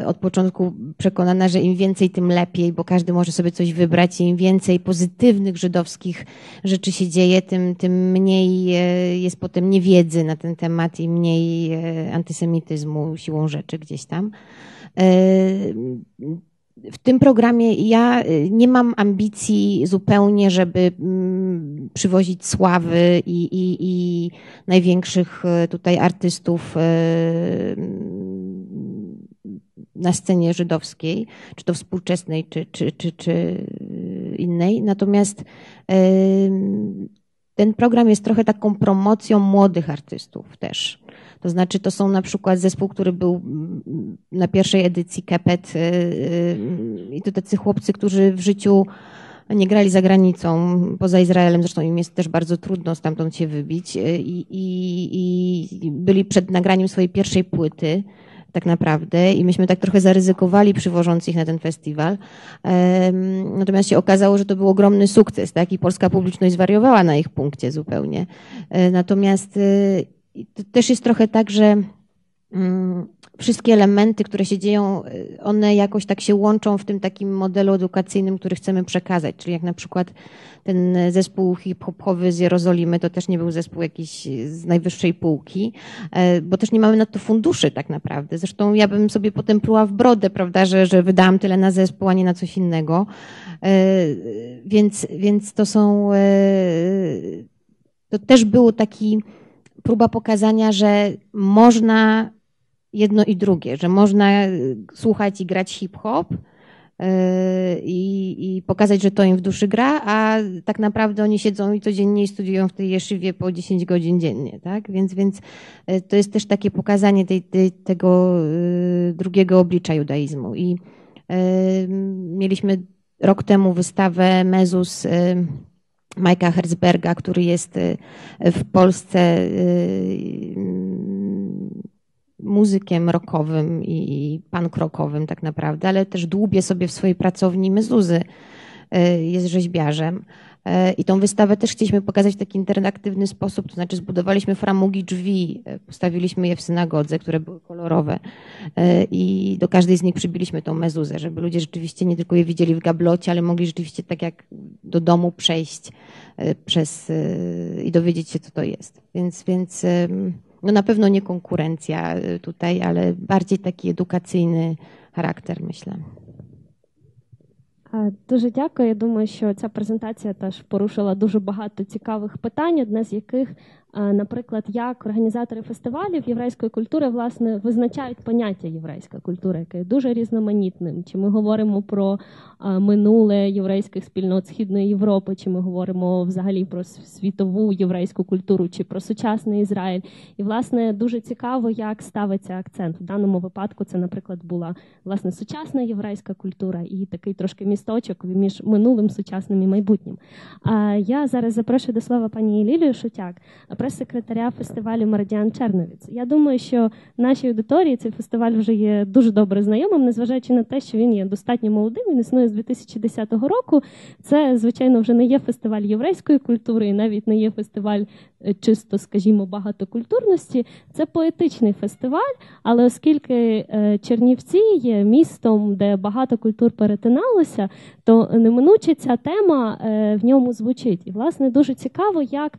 y, od początku przekonana, że im więcej, tym lepiej, bo każdy może sobie coś wybrać. i Im więcej pozytywnych żydowskich rzeczy się dzieje, tym, tym mniej y, jest potem niewiedzy na ten temat i mniej y, antysemityzmu siłą rzeczy gdzieś tam. W tym programie ja y, nie mam ambicji zupełnie, żeby mm, przywozić sławy i, i, i największych y, tutaj artystów y, na scenie żydowskiej, czy to współczesnej, czy, czy, czy, czy innej. Natomiast ten program jest trochę taką promocją młodych artystów też. To znaczy, to są na przykład zespół, który był na pierwszej edycji Kepet i to tacy chłopcy, którzy w życiu nie grali za granicą, poza Izraelem, zresztą im jest też bardzo trudno stamtąd się wybić i, i, i byli przed nagraniem swojej pierwszej płyty tak naprawdę i myśmy tak trochę zaryzykowali przywożąc ich na ten festiwal. Natomiast się okazało, że to był ogromny sukces, tak? I polska publiczność zwariowała na ich punkcie zupełnie. E, natomiast e, to też jest trochę tak, że mm, wszystkie elementy, które się dzieją, y, one jakoś tak się łączą w tym takim modelu edukacyjnym, który chcemy przekazać. Czyli jak na przykład ten zespół hip-hopowy z Jerozolimy, to też nie był zespół jakiś z najwyższej półki, e, bo też nie mamy na to funduszy tak naprawdę. Zresztą ja bym sobie potem pluła w brodę, prawda, że, że wydałam tyle na zespół, a nie na coś innego. E, więc, więc to są, e, to też był taki próba pokazania, że można jedno i drugie, że można y, słuchać i grać hip-hop y, i, i, pokazać, że to im w duszy gra, a tak naprawdę oni siedzą i codziennie studiują w tej jeszywie po 10 godzin dziennie, tak? Więc, więc y, to jest też takie pokazanie tej, tej, tego drugiego oblicza judaizmu. I mieliśmy rok temu wystawę Mezus Majka Herzberga, który jest w Polsce muzykiem rockowym i punk rockowym tak naprawdę, ale też dłubie sobie w swojej pracowni mezuzy. E, jest rzeźbiarzem. E, I tą wystawę też chcieliśmy pokazać w taki interaktywny sposób, to znaczy zbudowaliśmy framugi drzwi, e, postawiliśmy je w synagodze, które były kolorowe i do każdej z nich przybiliśmy tą mezuzę, żeby ludzie rzeczywiście nie tylko je widzieli w gablocie, ale mogli rzeczywiście tak jak do domu przejść przez i dowiedzieć się, co to jest. Więc, więc no na pewno nie konkurencja tutaj, ale bardziej taki edukacyjny charakter, myślę. Дуже дякую. Я думаю, що ця презентація теж порушила дуже багато цікавих питань, одне з яких Наприклад, як організатори фестивалів єврейської культури власне визначають поняття єврейська культура, яке дуже різноманітним. Чи ми говоримо про минуле єврейських спільнот Східної Європи, чи ми говоримо взагалі про світову єврейську культуру, чи про сучасний Ізраїль. І, власне, дуже цікаво, як ставиться акцент. В даному випадку це, наприклад, була власне сучасна єврейська культура і такий трошки місточок між минулим, сучасним і майбутнім. А я зараз запрошую до слова пані Лілію Шутяк прес-секретаря фестивалю Меридіан Черновіць. Я думаю, що нашій аудиторії цей фестиваль вже є дуже добре знайомим, незважаючи на те, що він є достатньо молодим. Він існує з 2010 року. Це, звичайно, вже не є фестиваль єврейської культури, і навіть не є фестиваль чисто, скажімо, багатокультурності. Це поетичний фестиваль, але оскільки Чернівці є містом, де багато культур перетиналося, то неминуче ця тема в ньому звучить. І, власне, дуже цікаво, як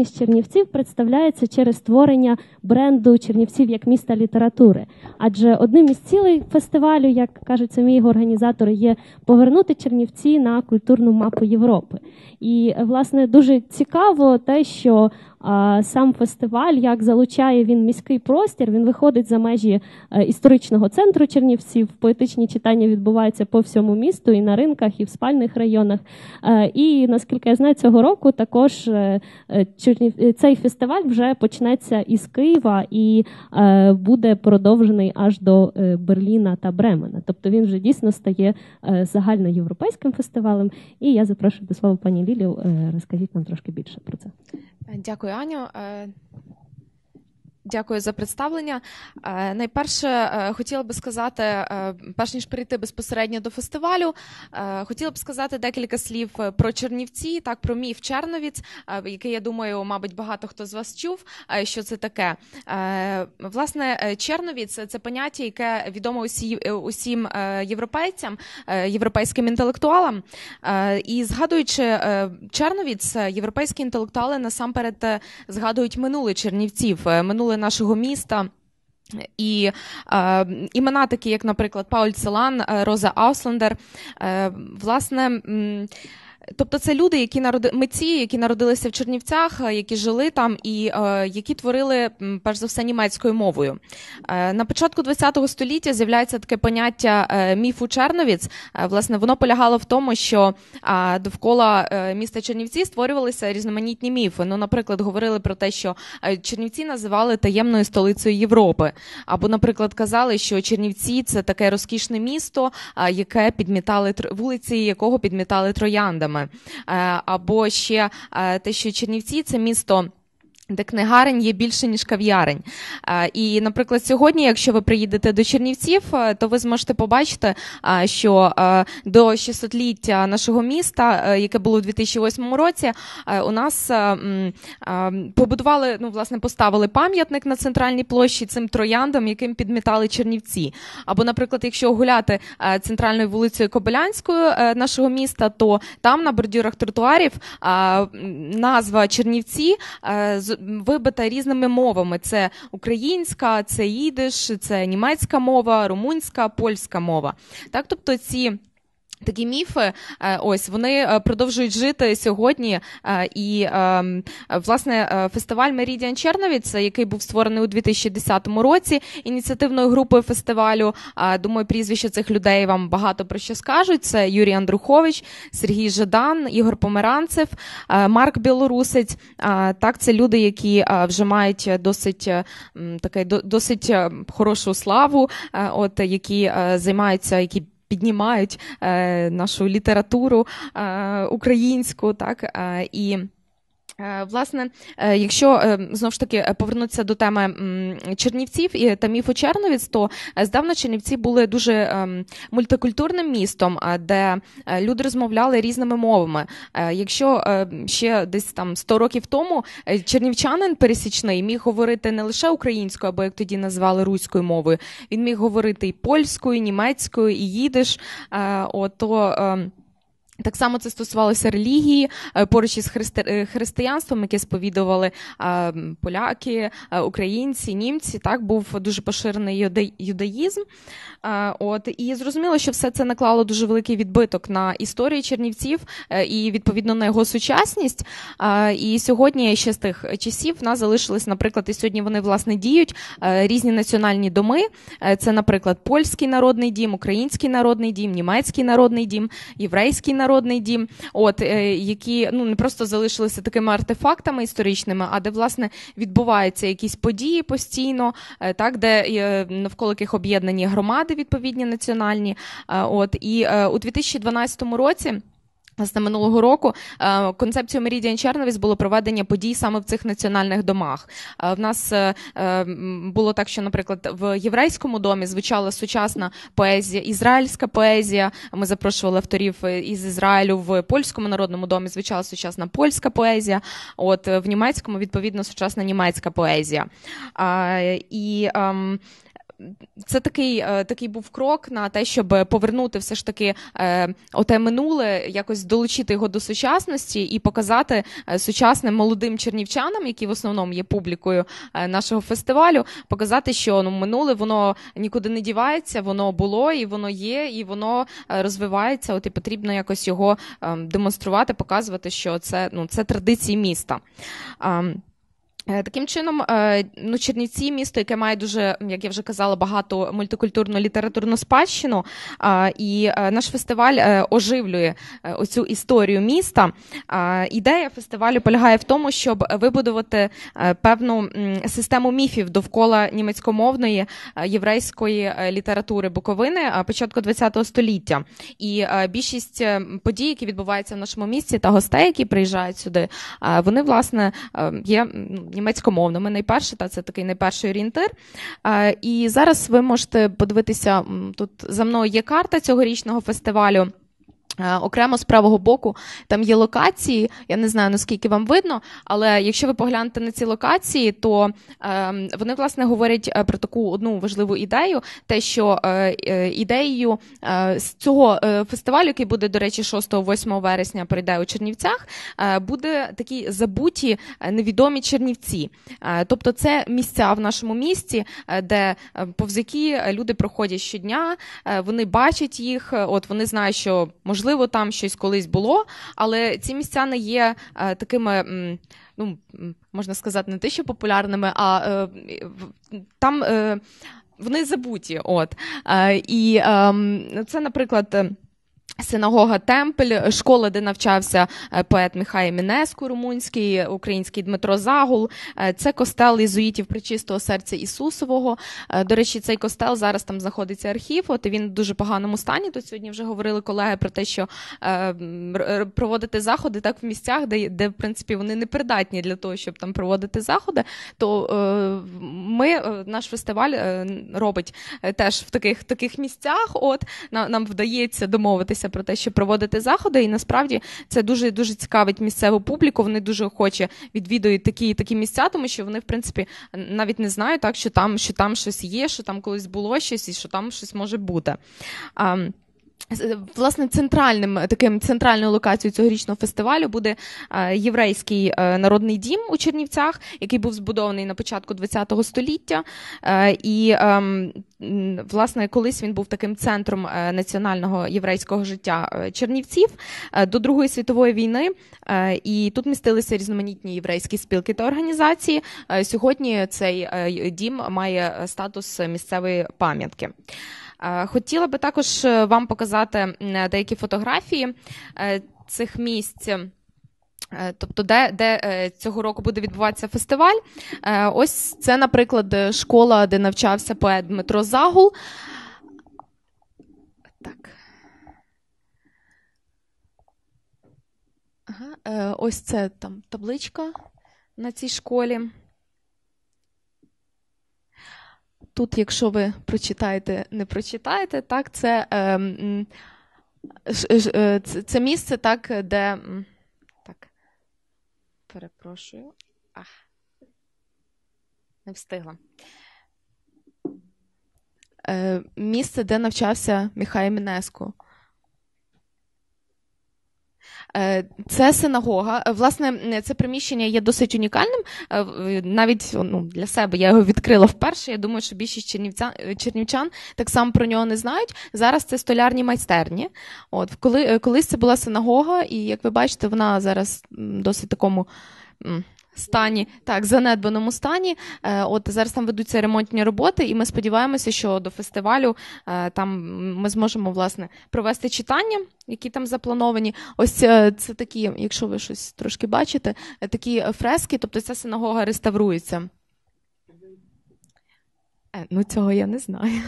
багатокультурність Чернівців представляється через створення бренду Чернівців як міста літератури. Адже одним із цілей фестивалю, як кажуть самі його організатори, є повернути Чернівці на культурну мапу Європи. І, власне, дуже цікаво те, що сам фестиваль, як залучає він міський простір, він виходить за межі історичного центру Чернівців. Поетичні читання відбуваються по всьому місту і на ринках, і в спальних районах. І наскільки я знаю, цього року також цей фестиваль вже почнеться із Києва і буде продовжений аж до Берліна та Бремена. Тобто він вже дійсно стає загальноєвропейським фестивалем. І я запрошую до слова пані Лілію. Розкажіть нам трошки більше про це. Дякую, Аню. Дякую за представлення. Найперше хотіла би сказати, перш ніж перейти безпосередньо до фестивалю, хотіла б сказати декілька слів про Чернівці, так про міф Черновіць, який я думаю, мабуть, багато хто з вас чув. Що це таке? Власне, Черновіць це поняття, яке відомо усі, усім європейцям, європейським інтелектуалам. І згадуючи Черновіць, європейські інтелектуали насамперед згадують минуле Чернівців, минуле нашого міста. І е, імена такі, як, наприклад, Пауль Целан, Роза Ауслендер, е, власне. Тобто це люди, які народи... митці, які народилися в Чернівцях, е, які жили там і е, які творили перш за все німецькою мовою. Е, на початку ХХ століття з'являється таке поняття е, міфу Черновіць. Е, власне, воно полягало в тому, що е, довкола міста Чернівці створювалися різноманітні міфи. Ну, наприклад, говорили про те, що е, Чернівці називали таємною столицею Європи. Або, наприклад, казали, що Чернівці це таке розкішне місто, яке підмітали вулиці, якого підмітали трояндами. Е, Або ще е, те, що Чернівці це місто. Де книгарень є більше ніж кав'ярень. І, наприклад, сьогодні, якщо ви приїдете до Чернівців, е, то ви зможете побачити, е, що е, до 600-ліття нашого міста, яке було у 2008 році, у нас побудували, ну власне, поставили пам'ятник на центральній площі цим трояндам, яким підмітали Чернівці. Або, наприклад, якщо гуляти центральною вулицею Кобилянською нашого міста, то там на бордюрах тротуарів назва Чернівці вибита різними мовами: це українська, це їдиш, це німецька мова, румунська, польська мова. Так, тобто ці. Такі міфи, е, ось вони е, продовжують жити сьогодні. е, І е, власне фестиваль Мерідіан Черновіць, який був створений у 2010 році ініціативною групою фестивалю. Думаю, прізвища цих людей вам багато про що скажуть. Це Юрій Андрухович, Сергій Жадан, Ігор Померанцев, Марк Білорусець. Так, це люди, які вже мають досить таке досить хорошу славу, от які займаються, які піднімають е, нашу літературу е, українську, так е, і. Е, Власне, е, якщо е, знову ж таки повернутися до теми Чернівців і та міфу Черновіць, то здавна Чернівці були дуже мультикультурним містом, де люди розмовляли різними мовами. Якщо ще десь там 100 років тому чернівчанин пересічний міг говорити не лише українською, або як тоді назвали руською мовою, він міг говорити і польською, і німецькою, і їдиш. От, то, ем, так само це стосувалося релігії е, поруч із христи... е, християнством, яке сповідували е, поляки, українці, німці. Так був дуже поширений юда- юдаїзм. От і зрозуміло, що все це наклало дуже великий відбиток на історію Чернівців і відповідно на його сучасність. І сьогодні ще з тих часів в нас залишились, наприклад, і сьогодні вони власне діють різні національні доми. Це, наприклад, польський народний дім, український народний дім, німецький народний дім, єврейський народний дім, от е, які ну не просто залишилися такими артефактами історичними, а де власне відбуваються якісь події постійно, е, так де е, навколо яких об'єднані громади відповідні національні. От і у 2012 році. Власне, минулого року е, концепцією Meridian Черновіс було проведення подій саме в цих національних домах. Е, В нас е, було так, що, наприклад, в єврейському домі звучала сучасна поезія, ізраїльська поезія. Ми запрошували авторів із Ізраїлю в польському народному домі. Звучала сучасна польська поезія. От в німецькому відповідно сучасна німецька поезія. І ем, це такий, е, такий був крок на те, щоб повернути все ж таки е, оте минуле, якось долучити його до сучасності і показати е, сучасним молодим чернівчанам, які в основному є публікою нашого фестивалю, показати, що ну минуле воно нікуди не дівається, воно було і воно є, і воно розвивається. От і потрібно якось його е, демонструвати, показувати, що це ну це традиції міста. Е, Таким чином, е, ну, Чернівці місто, яке має дуже, як я вже казала, багато мультикультурну літературну спадщину. І е, наш фестиваль оживлює оцю історію міста. Ідея фестивалю полягає в тому, щоб вибудувати певну систему міфів довкола німецькомовної єврейської літератури Буковини початку ХХ століття. І більшість подій, які відбуваються в нашому місті, та гостей, які приїжджають сюди, вони власне є німецькомовними. Найперше, та це такий найперший орієнтир. Е, І зараз ви можете подивитися тут за мною є карта цьогорічного фестивалю. Окремо з правого боку там є локації. Я не знаю наскільки вам видно, але якщо ви поглянете на ці локації, то е, вони власне говорять е, про таку одну важливу ідею: те, що е, е, ідеєю е, з цього е, фестивалю, який буде, до речі, 6-8 вересня, пройде у Чернівцях, буде такі забуті невідомі Чернівці. Тобто, це місця в нашому місті, де повз які люди проходять щодня, вони бачать їх, от вони знають, що можливо. Можливо, там щось колись було, але ці місця не є е, такими, ну, можна сказати, не те, що популярними, а е, там е, вони забуті. От. І е, це, наприклад. Синагога Темпель, школа, де навчався е, поет Михай Мінеску, румунський, український Дмитро Загул. Е, Це костел ізуїтів Пречистого серця Ісусового. Е, До речі, цей костел зараз там знаходиться архів. От він в дуже поганому стані. Тут сьогодні вже говорили колеги про те, що проводити заходи так в місцях, де, де в принципі вони не придатні для того, щоб там проводити заходи. То ми, наш фестиваль робить теж в таких таких місцях. От нам, нам вдається домовитися про те, що проводити заходи, і насправді це дуже дуже цікавить місцеву публіку. Вони дуже охоче відвідують такі такі місця, тому що вони, в принципі, навіть не знають так, що там, що там щось є, що там колись було щось, і що там щось може бути. А, Власне, центральним таким центральною локацією цьогорічного фестивалю буде е, єврейський е, народний дім у Чернівцях, який був збудований на початку ХХ століття. Е, І ем, власне, колись він був таким центром національного єврейського життя Чернівців до Другої світової війни. І тут містилися різноманітні єврейські спілки та організації. Сьогодні цей дім має статус місцевої пам'ятки. Е, Хотіла би також е, вам показати деякі фотографії е, цих місць. Тобто, де, де цього року буде відбуватися фестиваль. Ось це, наприклад, школа, де навчався поет Дмитро Загул. Так. Ага, ось це там табличка на цій школі. Тут, якщо ви прочитаєте, не прочитаєте, так, це, е, м, ж- ж- е, це, це місце, так, де. Так, перепрошую. Ах, не встигла. Е, місце, де навчався Міхай Мінеску. Е, Це синагога. Е, Власне, це приміщення є досить унікальним. Е, Навіть ну, для себе я його відкрила вперше. Я думаю, що більшість чернівця, чернівчан так само про нього не знають. Зараз це столярні майстерні. От коли колись це була синагога, і як ви бачите, вона зараз досить такому. Стані так, занедбаному стані. Е, От зараз там ведуться ремонтні роботи, і ми сподіваємося, що до фестивалю е, там ми зможемо власне провести читання, які там заплановані. Ось е, це такі, якщо ви щось трошки бачите, такі фрески, тобто ця синагога реставрується. Ну, цього я не знаю.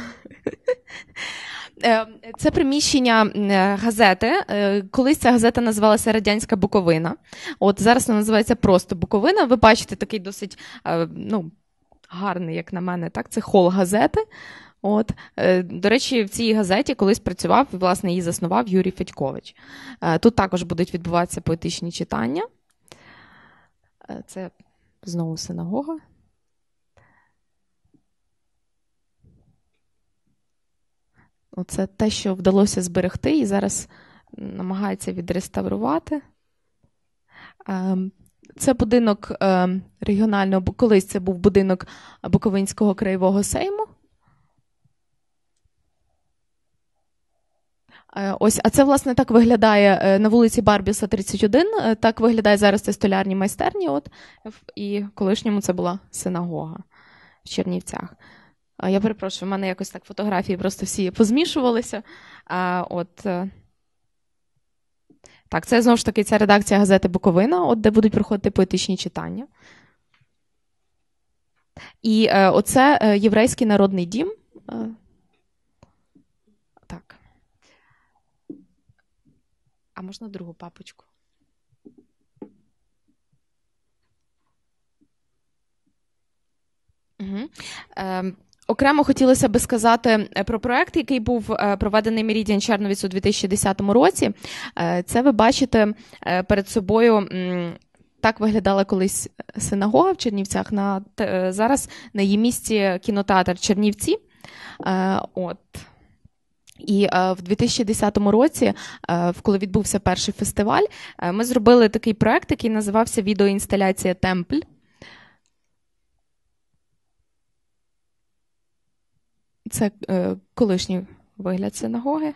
Е, Це приміщення е, газети. Е, Колись ця газета називалася Радянська Буковина. От зараз вона називається просто Буковина. Ви бачите такий досить ну, гарний, як на мене, так? Це хол газети. От. До речі, в цій газеті колись працював, власне, її заснував Юрій Федькович. Тут також будуть відбуватися поетичні читання. Це знову синагога. Оце те, що вдалося зберегти, і зараз намагається відреставрувати. Ем, Це будинок ем, регіонального, колись це був будинок Буковинського краєвого сейму. Е, Ось, а це, власне, так виглядає е, на вулиці Барбіса 31. е, Так виглядає зараз це столярні майстерні. От, і колишньому це була синагога в Чернівцях. Я перепрошую, в мене якось так фотографії просто всі позмішувалися. А, от, е, так, це знову ж таки ця редакція газети Буковина, от де будуть проходити поетичні читання. І е, оце е, єврейський народний дім. Е, так. А можна другу папочку? Угу. Е, окремо хотілося би сказати е, про проект, який був е, проведений Meridian Черновіць у 2010 році. Е, це ви бачите перед собою. Так виглядала колись синагога в Чернівцях. На, зараз на її місці кінотеатр Чернівці. От. І в 2010 році, коли відбувся перший фестиваль, ми зробили такий проект, який називався Відеоінсталяція Темпль. Це е, колишній вигляд синагоги. Е,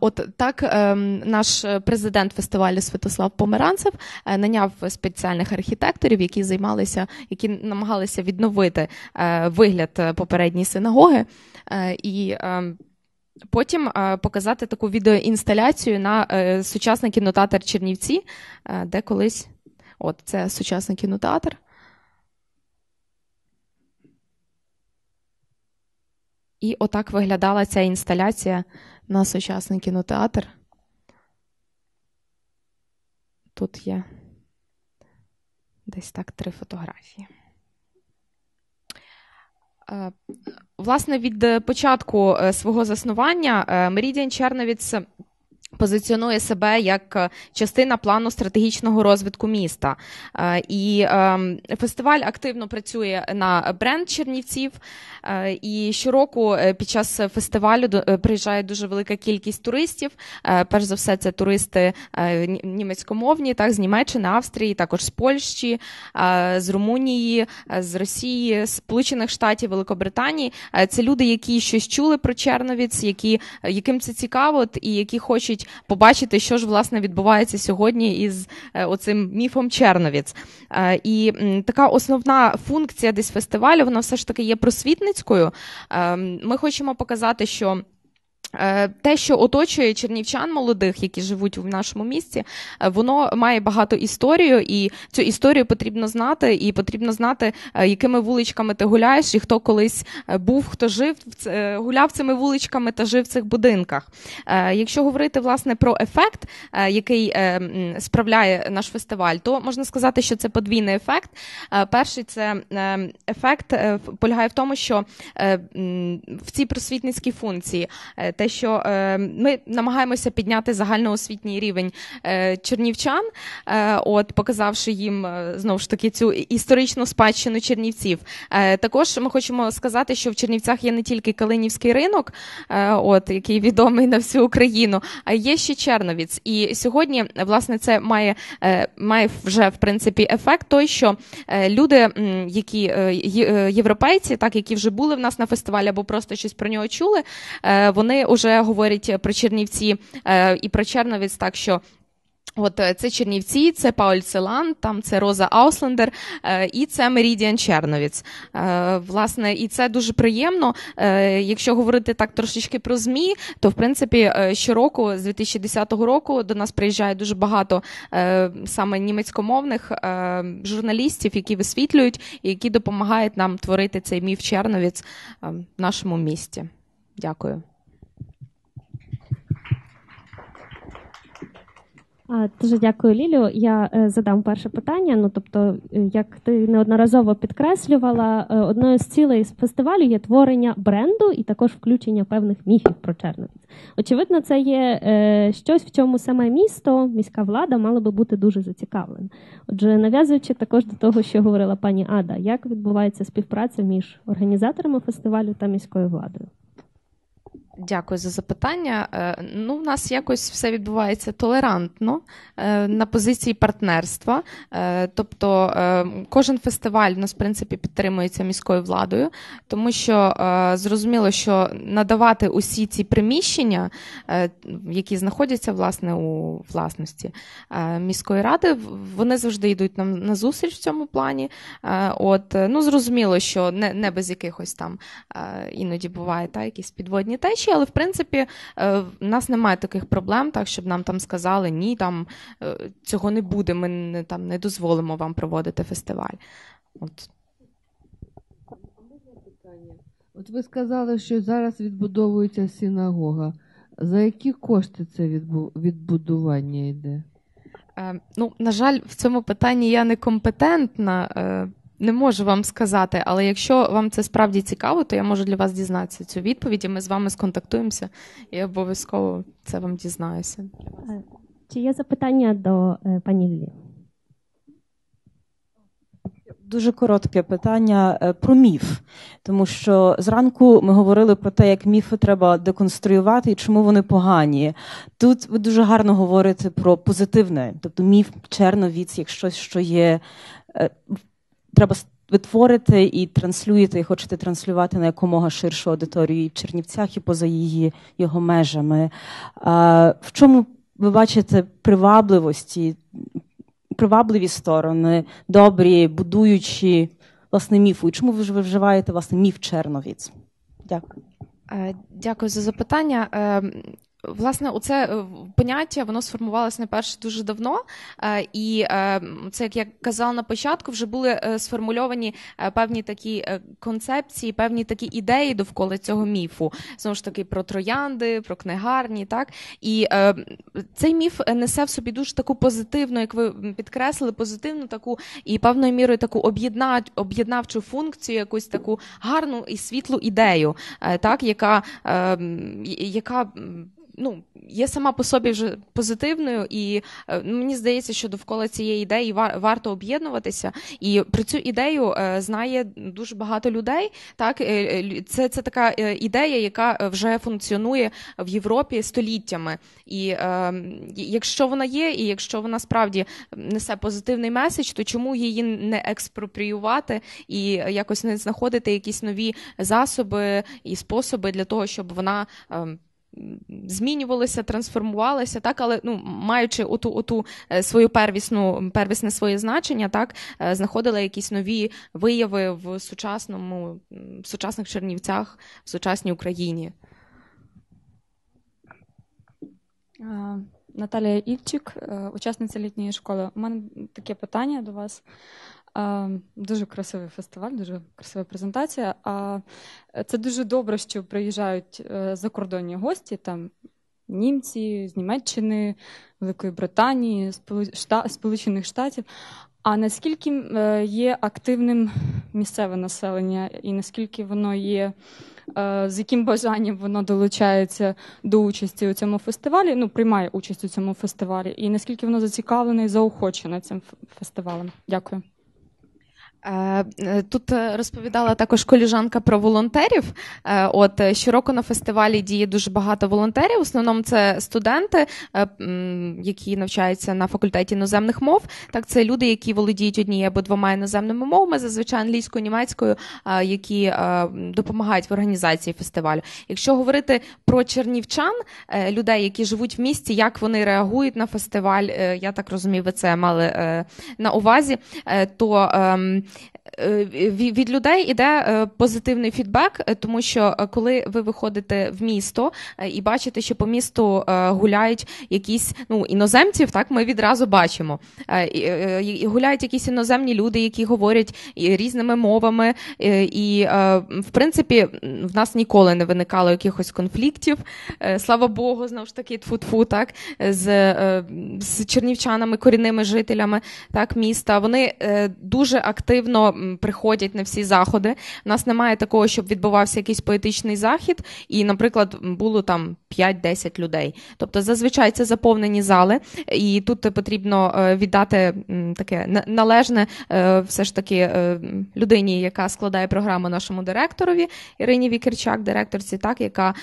От так ем, наш президент фестивалю Святослав Померанцев е, наняв спеціальних архітекторів, які займалися, які намагалися відновити вигляд попередньої синагоги. І ем, потім показати таку відеоінсталяцію на сучасний кінотеатр Чернівці, де колись от це сучасний кінотеатр. І отак виглядала ця інсталяція на сучасний кінотеатр. Тут є десь так три фотографії. Е, Власне, від початку е, свого заснування е, Meridian Черновіц позиціонує себе як е, частина плану стратегічного розвитку міста. Е, І ем, фестиваль активно працює на бренд Чернівців. Е, І щороку під час фестивалю приїжджає дуже велика кількість туристів. Перш за все, це туристи німецькомовні, так, з Німеччини, Австрії, також з Польщі, з Румунії, з Росії, Сполучених Штатів, Великобританії. Це люди, які щось чули про Черновіць, які, яким це цікаво, і які хочуть побачити, що ж власне відбувається сьогодні із е, оцим міфом Черновіць. Е, І така основна функція десь фестивалю, вона все ж таки є просвітницькою. Е, Ми хочемо показати, що. Е, Те, що оточує чернівчан молодих, які живуть в нашому місті, е, воно має багато історію, і цю історію потрібно знати, і потрібно знати, е, якими вуличками ти гуляєш, і хто колись був, хто жив гуляв цими вуличками та жив в цих будинках. Якщо говорити власне про ефект, який справляє наш фестиваль, то можна сказати, що це подвійний ефект. Перший це ефект полягає в тому, що в цій просвітницькій функції те, що е, ми намагаємося підняти загальноосвітній рівень е, чернівчан, е, от показавши їм знову ж таки цю історичну спадщину чернівців. Також ми хочемо сказати, що в Чернівцях є не тільки Калинівський ринок, от який відомий на всю Україну, а є ще Черновіць. І сьогодні, власне, це має, має вже в принципі ефект той, що люди, які європейці, так які вже були в нас на фестивалі або просто щось про нього чули, вони вже говорять про Чернівці е, і про Черновіць, так що. От е, це Чернівці, це Пауль Целан, там це Роза Ауслендер е, і це Мерідіан Черновіц. Е, Власне, і це дуже приємно. Е, Якщо говорити так трошечки про ЗМІ, то в принципі е, щороку з 2010 року до нас приїжджає дуже багато е, саме німецькомовних е, журналістів, які висвітлюють і які допомагають нам творити цей міф Черновіц е, в нашому місті. Дякую. Дуже дякую, Лілю. Я е, задам перше питання. Ну тобто, е, як ти неодноразово підкреслювала, е, одною з цілей фестивалю є творення бренду і також включення певних міфів про Черновіць. Очевидно, це є щось, в чому саме місто, міська влада мала би бути дуже зацікавлена. Отже, нав'язуючи також до того, що говорила пані Ада, як відбувається співпраця між організаторами фестивалю та міською владою? Дякую за запитання. Е, Ну, в нас якось все відбувається толерантно е, на позиції партнерства. Е, Тобто кожен фестиваль в нас, в принципі, підтримується міською владою, тому що зрозуміло, що надавати усі ці приміщення, які знаходяться власне у власності міської ради, вони завжди йдуть нам на зустріч в цьому плані. От, ну, зрозуміло, що не, не без якихось там іноді буває та, якісь підводні течії, але в принципі е, в нас немає таких проблем, так щоб нам там сказали ні, там е, цього не буде. Ми не там не дозволимо вам проводити фестиваль. От От ви сказали, що зараз відбудовується синагога. За які кошти це відбудування йде? Е, Ну, на жаль, в цьому питанні я не компетентна, е, не можу вам сказати, але якщо вам це справді цікаво, то я можу для вас дізнатися цю відповідь, і ми з вами сконтактуємося і обов'язково це вам дізнаюся. Чи є запитання до е, пані Лілі? Дуже коротке питання е, про міф, тому що зранку ми говорили про те, як міфи треба деконструювати і чому вони погані. Тут ви дуже гарно говорите про позитивне, тобто міф Черновіць, як щось, що є е, треба с- ви творите і транслюєте, і хочете транслювати на якомога ширшу аудиторію і в Чернівцях і поза її його межами. А, В чому ви бачите привабливості, привабливі сторони, добрі, будуючі власне міфу? І чому ви вживаєте власне міф Черновіць? Дякую. Е, Дякую за запитання. Власне, оце е, поняття воно сформувалося найперше дуже давно, е, і е, це як я казала на початку, вже були сформульовані певні такі концепції, певні такі ідеї довкола цього міфу. Знову ж таки, про троянди, про книгарні. Так і цей міф несе в собі дуже таку позитивну, як ви підкреслили, позитивну таку і певною мірою таку об'єдна, об'єднавчу функцію, якусь таку гарну і світлу ідею, так яка, е, яка ну, є сама по собі вже позитивною, і ну, мені здається, що довкола цієї ідеї вар- варто об'єднуватися. І про цю ідею е, знає дуже багато людей. Так, Е, це, це така ідея, яка вже функціонує в Європі століттями. І е, якщо вона є, і якщо вона справді несе позитивний меседж, то чому її не експропріювати і якось не знаходити якісь нові засоби і способи для того, щоб вона. е, змінювалися, трансформувалися, так, але ну, маючи оту, оту е, свою первісну, первісне своє значення, так, е, знаходила якісь нові вияви в сучасному, в сучасних Чернівцях, в сучасній Україні. Наталія Івчик, е, учасниця літньої школи. У мене таке питання до вас. Дуже красивий фестиваль, дуже красива презентація. А це дуже добре, що приїжджають е, закордонні гості, там німці з Німеччини, Великої Британії, Сполучених Штатів. А наскільки е, є активним місцеве населення, і наскільки воно є, е, з яким бажанням воно долучається до участі у цьому фестивалі, ну, приймає участь у цьому фестивалі, і наскільки воно зацікавлене і заохочене цим фестивалем? Дякую. Е, е, Тут е, розповідала також коліжанка про волонтерів. От щороку на фестивалі діє дуже багато волонтерів. В основному це студенти, які навчаються на факультеті іноземних мов. Так, це люди, які володіють однією або двома іноземними мовами, зазвичай англійською, німецькою, які допомагають в організації фестивалю. Якщо говорити про чернівчан, людей, які живуть в місті, як вони реагують на фестиваль, я так розумію, ви це мали на увазі, то ем, від людей іде е, позитивний фідбек, е, тому що е, коли ви виходите в місто е, і бачите, що по місту е, гуляють якісь ну, іноземців, так ми відразу бачимо. Е, е, гуляють якісь іноземні люди, які говорять різними мовами. е, І, е, в принципі, в нас ніколи не виникало якихось конфліктів. Е, Слава Богу, знову ж таки, тфу-тфу, так, з, е, з чернівчанами, корінними жителями так, міста. Вони е, дуже активно м, приходять на всі заходи. У нас немає такого, щоб відбувався якийсь поетичний захід, і, наприклад, було там 5-10 людей. Тобто, зазвичай це заповнені зали, і тут потрібно е, віддати таке належне е, все ж таки е, людині, яка складає програму нашому директорові Ірині Вікерчак, директорці, так, яка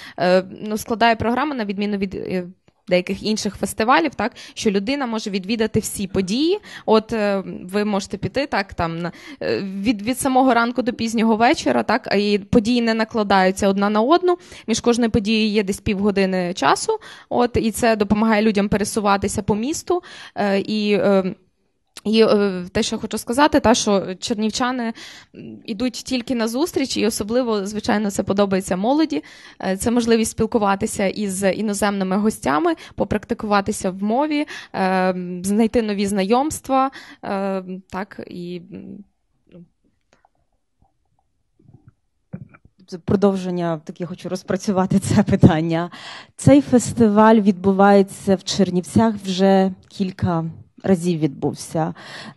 ну, складає програму на відміну від. Деяких інших фестивалів, так що людина може відвідати всі події. От е, ви можете піти так там на е, від, від самого ранку до пізнього вечора, так і події не накладаються одна на одну. Між кожною подією є десь півгодини часу. От і це допомагає людям пересуватися по місту. Е, і і е, те, що я хочу сказати, та що чернівчани м, ідуть тільки на зустріч, і особливо, звичайно, це подобається молоді. Е, Це можливість спілкуватися із іноземними гостями, попрактикуватися в мові, е, знайти нові знайомства. Так і продовження, так я хочу розпрацювати це питання. Цей фестиваль відбувається в Чернівцях вже кілька разів відбувся.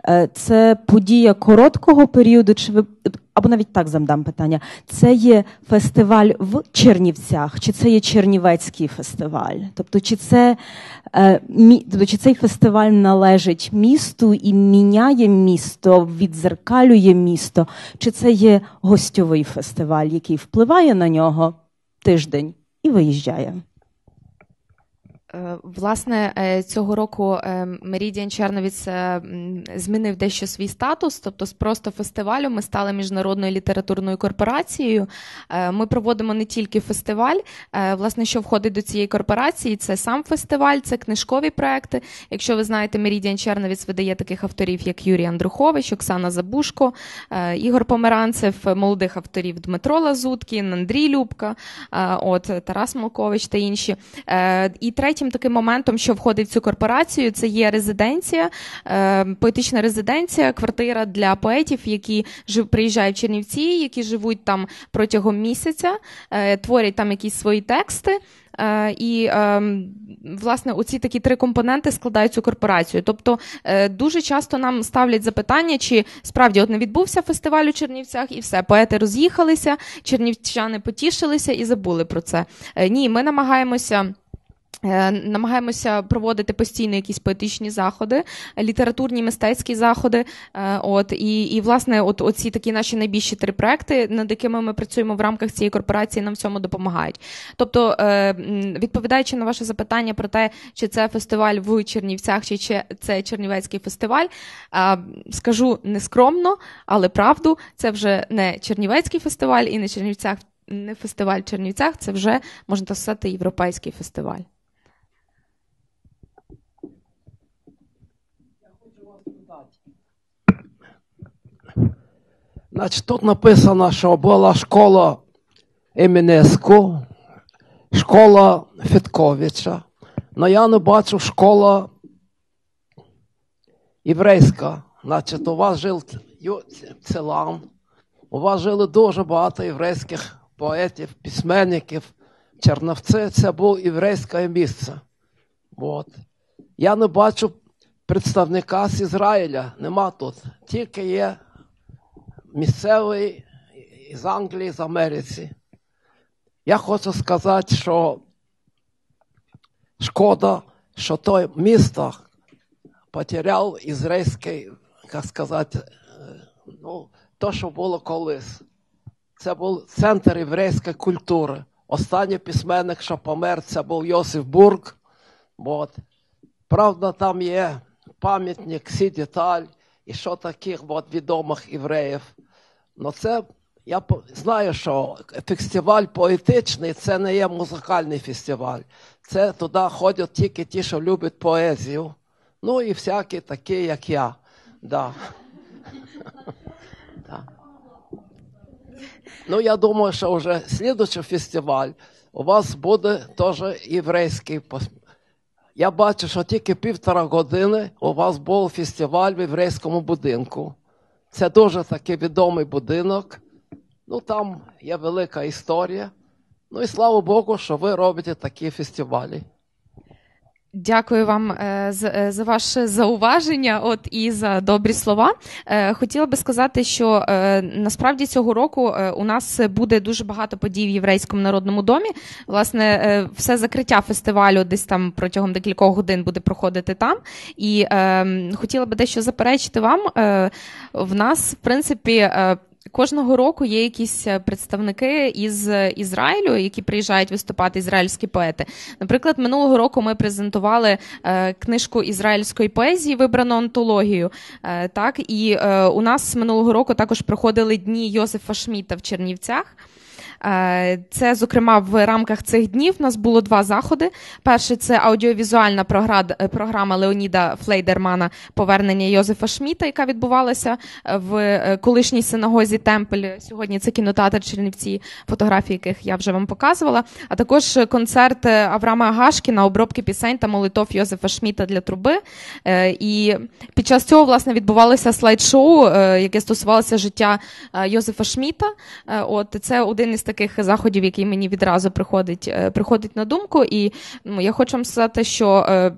Е, Це подія короткого періоду, чи ви або навіть так задам питання. Це є фестиваль в Чернівцях, чи це є Чернівецький фестиваль? Тобто, чи це е, тобто, чи цей фестиваль належить місту і міняє місто, відзеркалює місто, чи це є гостьовий фестиваль, який впливає на нього тиждень і виїжджає? Е, Власне, е, цього року е, Мерідіан Черновіць е, змінив дещо свій статус, тобто з просто фестивалю ми стали міжнародною літературною корпорацією. Ми проводимо не тільки фестиваль. Власне, що входить до цієї корпорації, це сам фестиваль, це книжкові проекти. Якщо ви знаєте, Мерідіан Черновіць видає таких авторів, як Юрій Андрухович, Оксана Забушко, Ігор Померанцев, молодих авторів Дмитро Лазуткін, Андрій Любка, от Тарас Малкович та інші. І третім таким моментом, що входить в цю корпорацію, це є резиденція, е, поетична резиденція, квартира для поетів, які жив, приїжджають в Чернівці, які живуть там протягом місяця, е, творять там якісь свої тексти. Е, І власне оці такі три компоненти складають цю корпорацію. Тобто дуже часто нам ставлять запитання, чи справді от не відбувся фестиваль у Чернівцях, і все, поети роз'їхалися, чернівчани потішилися і забули про це. Ні, ми намагаємося. Е, Намагаємося проводити постійно якісь поетичні заходи, літературні мистецькі заходи. Е, От і, і власне, от оці такі наші найбільші три проекти, над якими ми працюємо в рамках цієї корпорації, нам в цьому допомагають. Тобто, е, відповідаючи на ваше запитання про те, чи це фестиваль в Чернівцях, чи це Чернівецький фестиваль, скажу нескромно, але правду, це вже не Чернівецький фестиваль і не Чернівцях. Не фестиваль в Чернівцях, це вже можна сказати європейський фестиваль. Значить, тут написано, що була школа Емінеску, школа Фітковича. але я не бачу школа єврейська. Значить, у вас жив Целан, у вас жили дуже багато єврейських поетів, письменників. Черновці це було єврейське місце. От. Я не бачу представника з Ізраїля, нема тут. Тільки є місцевий з Англії, з Америці. Я хочу сказати, що шкода, що той місто потеряв ізраїльський, як сказати, е, ну, то, що було колись. Це був центр єврейської культури. Останній письменник, що помер, це був Йосиф Бург. От. Правда, там є пам'ятник, всі деталь, і що таких от, відомих євреїв. Ну це я знаю, що фестиваль поетичний це не є музикальний фестиваль. Це туди ходять тільки ті, що люблять поезію. Ну і всякі такі, як я. Да. Да. Ну, я думаю, що вже слідуючий фестиваль у вас буде теж єврейський. Я бачу, що тільки півтора години у вас був фестиваль в єврейському будинку. Це дуже такий відомий будинок. Ну, там є велика історія. Ну і слава Богу, що ви робите такі фестивалі. Дякую вам е, е, за ваше зауваження, от і за добрі слова. Е, Хотіла би сказати, що насправді цього року у нас буде дуже багато подій в єврейському народному домі. Власне, все закриття фестивалю десь там протягом декількох годин буде проходити там. І е, хотіла би дещо заперечити вам. В нас, в принципі, Кожного року є якісь е, представники із Ізраїлю, які приїжджають виступати ізраїльські поети. Наприклад, минулого року ми презентували е, книжку ізраїльської поезії, вибрану антологію. Е, так, і е, у нас минулого року також проходили дні Йосифа Шміта в Чернівцях. Е, Це, зокрема, в рамках цих днів у нас було два заходи. Перший це аудіовізуальна е, програма Леоніда Флейдермана Повернення Йозефа Шміта, яка відбувалася е, в колишній синагозі Темпель. Сьогодні це кінотеатр Чернівці, фотографії яких я вже вам показувала. А також концерт Авраама Гашкіна, обробки пісень та молитов Йозефа Шміта для труби. І під час цього власне відбувалося слайд-шоу, яке стосувалося життя Йозефа Шміта. От це один із таких заходів, який мені відразу приходить, е, приходить на думку. І ну, я хочу вам сказати, що е,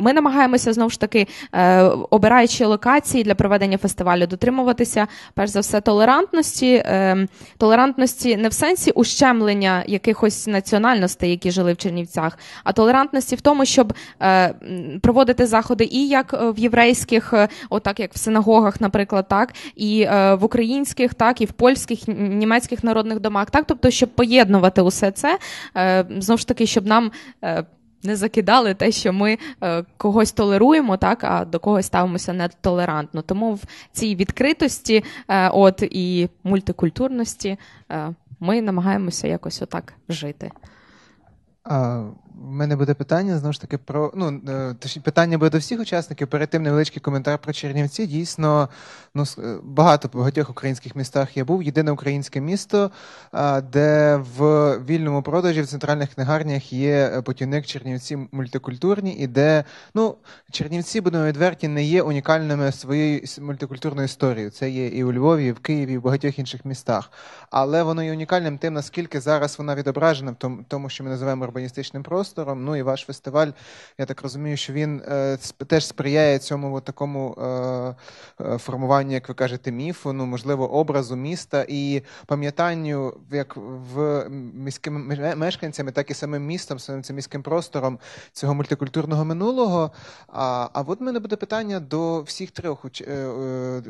ми намагаємося знову ж таки, е, обираючи локації для проведення фестивалю, дотримуватися перш за все толерантності, е, толерантності не в сенсі ущемлення якихось національностей, які жили в Чернівцях, а толерантності в тому, щоб проводити заходи і як в єврейських, отак як в синагогах, наприклад, так, і в українських, так, і в польських, німецьких народних домах, так, тобто, щоб поєднувати усе це, е, знову ж таки, щоб нам. е, не закидали те, що ми е, когось толеруємо, так, а до когось ставимося нетолерантно. Тому в цій відкритості от, і мультикультурності ми намагаємося якось отак жити. В мене буде питання знову ж таки про ну е, точні питання буде до всіх учасників. Перед тим невеличкий коментар про Чернівці. Дійсно, ну е, багато багатьох українських містах я був. Єдине українське місто, де в вільному продажі в центральних книгарнях є е, путівник Чернівці мультикультурні, і де ну Чернівці, будемо відверті, не є унікальними своєю мультикультурною історією. Це є і у Львові, і в Києві, і в багатьох інших містах. Але воно є унікальним тим, наскільки зараз вона відображена в тому що ми називаємо урбаністичним простором. Ну і ваш фестиваль, я так розумію, що він е, теж сприяє цьому такому е, е, формуванню, як ви кажете, міфу, ну можливо, образу міста і пам'ятанню як в міськими мешканцями, так і самим містом, самим цим міським простором цього мультикультурного минулого. А, а от в мене буде питання до всіх трьох уч,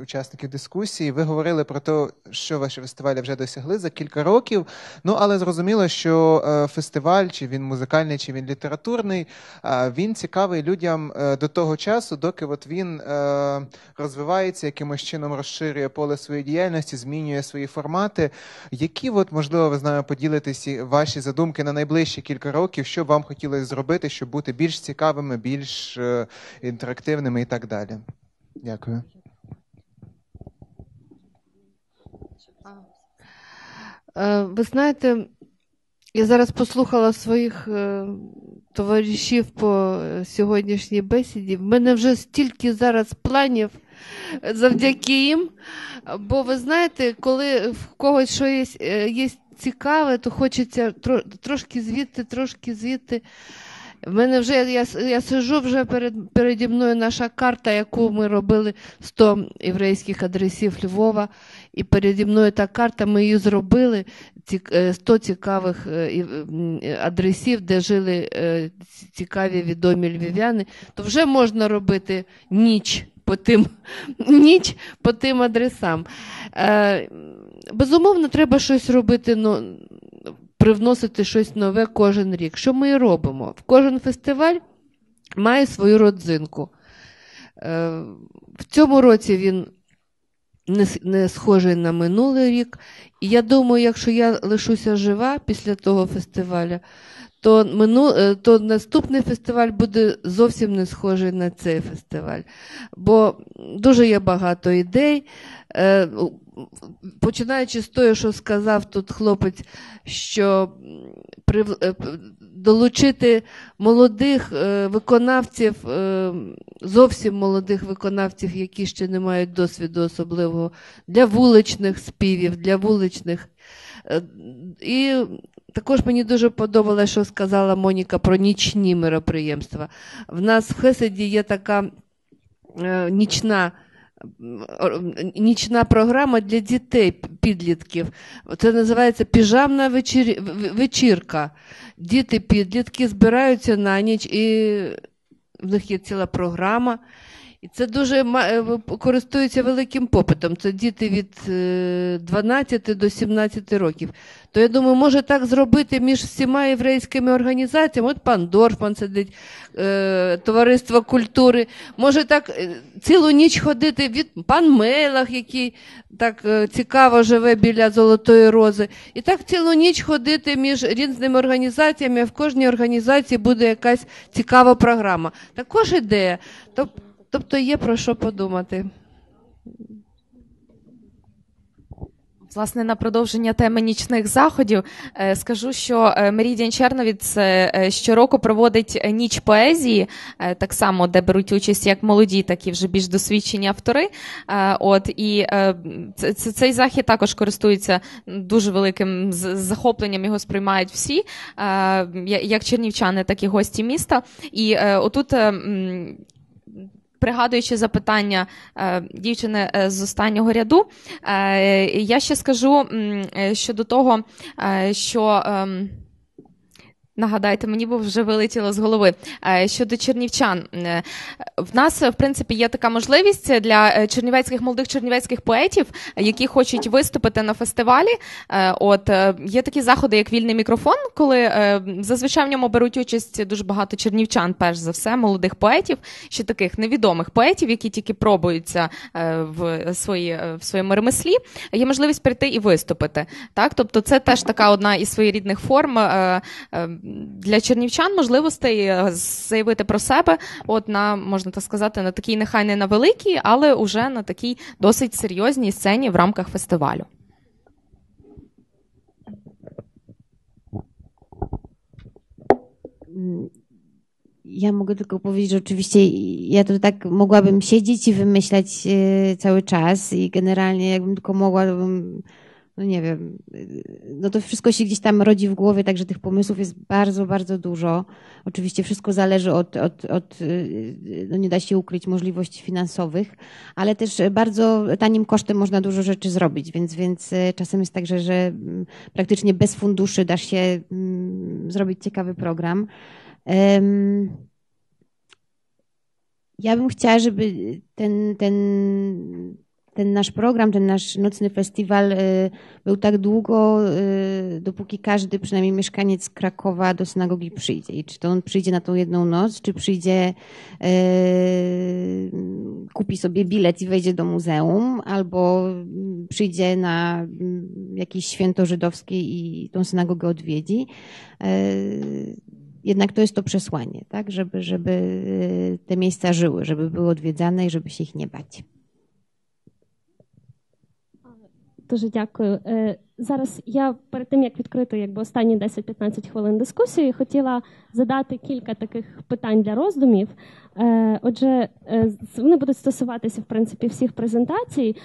учасників дискусії. Ви говорили про те, що ваші фестивалі вже досягли за кілька років. Ну але зрозуміло, що фестиваль, чи він музикальний, чи він літературний, він цікавий людям е, до того часу, доки от він е, розвивається, якимось чином розширює поле своєї діяльності, змінює свої формати. Які, от, можливо, ви з нами поділитесь і ваші задумки на найближчі кілька років, що вам хотілося зробити, щоб бути більш цікавими, більш е, інтерактивними і так далі? Дякую. Ви знаєте, я зараз послухала своїх е, товаришів по е, сьогоднішній бесіді. В мене вже стільки зараз планів завдяки їм. Бо ви знаєте, коли в когось що є, е, є цікаве, то хочеться трошки звідти, трошки звідти. В мене вже я, я сижу вже перед переді мною наша карта, яку ми робили 100 єврейських адресів Львова. І переді мною та карта, ми її зробили. ці- е, 100 цікавих е, адресів, де жили е, цікаві відомі львів'яни, то вже можна робити ніч по тим, ніч по тим адресам. Безумовно, треба щось робити. Ну, привносити щось нове кожен рік. Що ми і робимо? В кожен фестиваль має свою родзинку. Е, В цьому році він не, схожий на минулий рік. І я думаю, якщо я лишуся жива після того фестиваля, то, мину, е, то наступний фестиваль буде зовсім не схожий на цей фестиваль. Бо дуже є багато ідей. Починаючи з того, що сказав тут хлопець, що е, долучити молодих е, виконавців, е, зовсім молодих виконавців, які ще не мають досвіду особливого, для вуличних співів, для вуличних. І також мені дуже подобалося, що сказала Моніка про нічні мероприємства. В нас в Хеседі є така нічна. Нічна програма для дітей, підлітків. Це називається піжамна вечір... вечірка. Діти, підлітки збираються на ніч, і в них є ціла програма. І це дуже е, користується великим попитом. Це діти від е, 12 до 17 років. То я думаю, може так зробити між всіма єврейськими організаціями. От пан Дорфман сидить, е, товариство культури. Може так е, цілу ніч ходити від пан Мелах, який так е, цікаво живе біля Золотої Рози. І так цілу ніч ходити між різними організаціями, в кожній організації буде якась цікава програма. Також ідея. Тоб- Тобто є про що подумати. Власне, на продовження теми нічних заходів е, скажу, що е, Мерідіан Черновіц е, щороку проводить ніч поезії, так само, де беруть участь як молоді, так і вже більш досвідчені автори. От і цей захід також користується дуже великим захопленням. Його сприймають всі, як чернівчани, так і гості міста. І отут. Пригадуючи запитання е, дівчини е, з останнього ряду, е, я ще скажу щодо того, що ем, Нагадайте, мені бо вже вилетіло з голови. Е, Щодо чернівчан, Е, в нас в принципі є така можливість для е, чернівецьких молодих чернівецьких поетів, які хочуть виступити на фестивалі. От є такі заходи, як вільний мікрофон, коли зазвичай в ньому беруть участь дуже багато чернівчан, перш за все, молодих поетів, ще таких невідомих поетів, які тільки пробуються в свої в своєму ремеслі. Є можливість прийти і виступити. Так, тобто, це теж така одна із своєрідних форм для чернівчан можливостей е, заявити про себе, от на можна так сказати, на такій нехай не на великій, але уже на такій досить серйозній сцені в рамках фестивалю. Ja mogę tylko powiedzieć, że oczywiście ja to tak mogłabym siedzieć i wymyślać cały czas i generalnie jakbym tylko mogła, to bym, no nie wiem, e, no to wszystko się gdzieś tam rodzi w głowie, także tych pomysłów jest bardzo, bardzo dużo. Oczywiście wszystko zależy od, od, od e, no nie da się ukryć możliwości finansowych, ale też bardzo tanim kosztem można dużo rzeczy zrobić, więc, więc czasem jest tak, że, że mm, praktycznie bez funduszy da się mm, zrobić ciekawy program. Ja bym chciała, żeby ten, ten, ten nasz program, ten nasz nocny festiwal y, był tak długo, y, dopóki każdy, przynajmniej mieszkaniec Krakowa do synagogi przyjdzie. I czy to on przyjdzie na tą jedną noc, czy przyjdzie, y, kupi sobie bilet i wejdzie do muzeum, albo przyjdzie na mm, jakieś święto żydowskie i tą synagogę odwiedzi. Jednak to jest to przesłanie, tak? żeby, żeby te miejsca żyły, żeby były odwiedzane i żeby się ich nie bać. Дуже дякую. Е, Зараз я перед тим як відкрити якби останні 10-15 хвилин дискусії, хотіла задати кілька таких питань для роздумів. Е, Отже, е, вони будуть стосуватися в принципі всіх презентацій.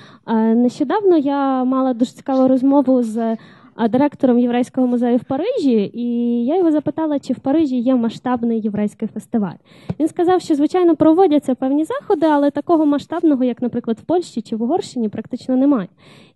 Нещодавно я мала дуже цікаву розмову з директором єврейського музею в Парижі, і я його запитала, чи в Парижі є масштабний єврейський фестиваль. Він сказав, що звичайно проводяться певні заходи, але такого масштабного, як, наприклад, в Польщі чи в Угорщині, практично немає.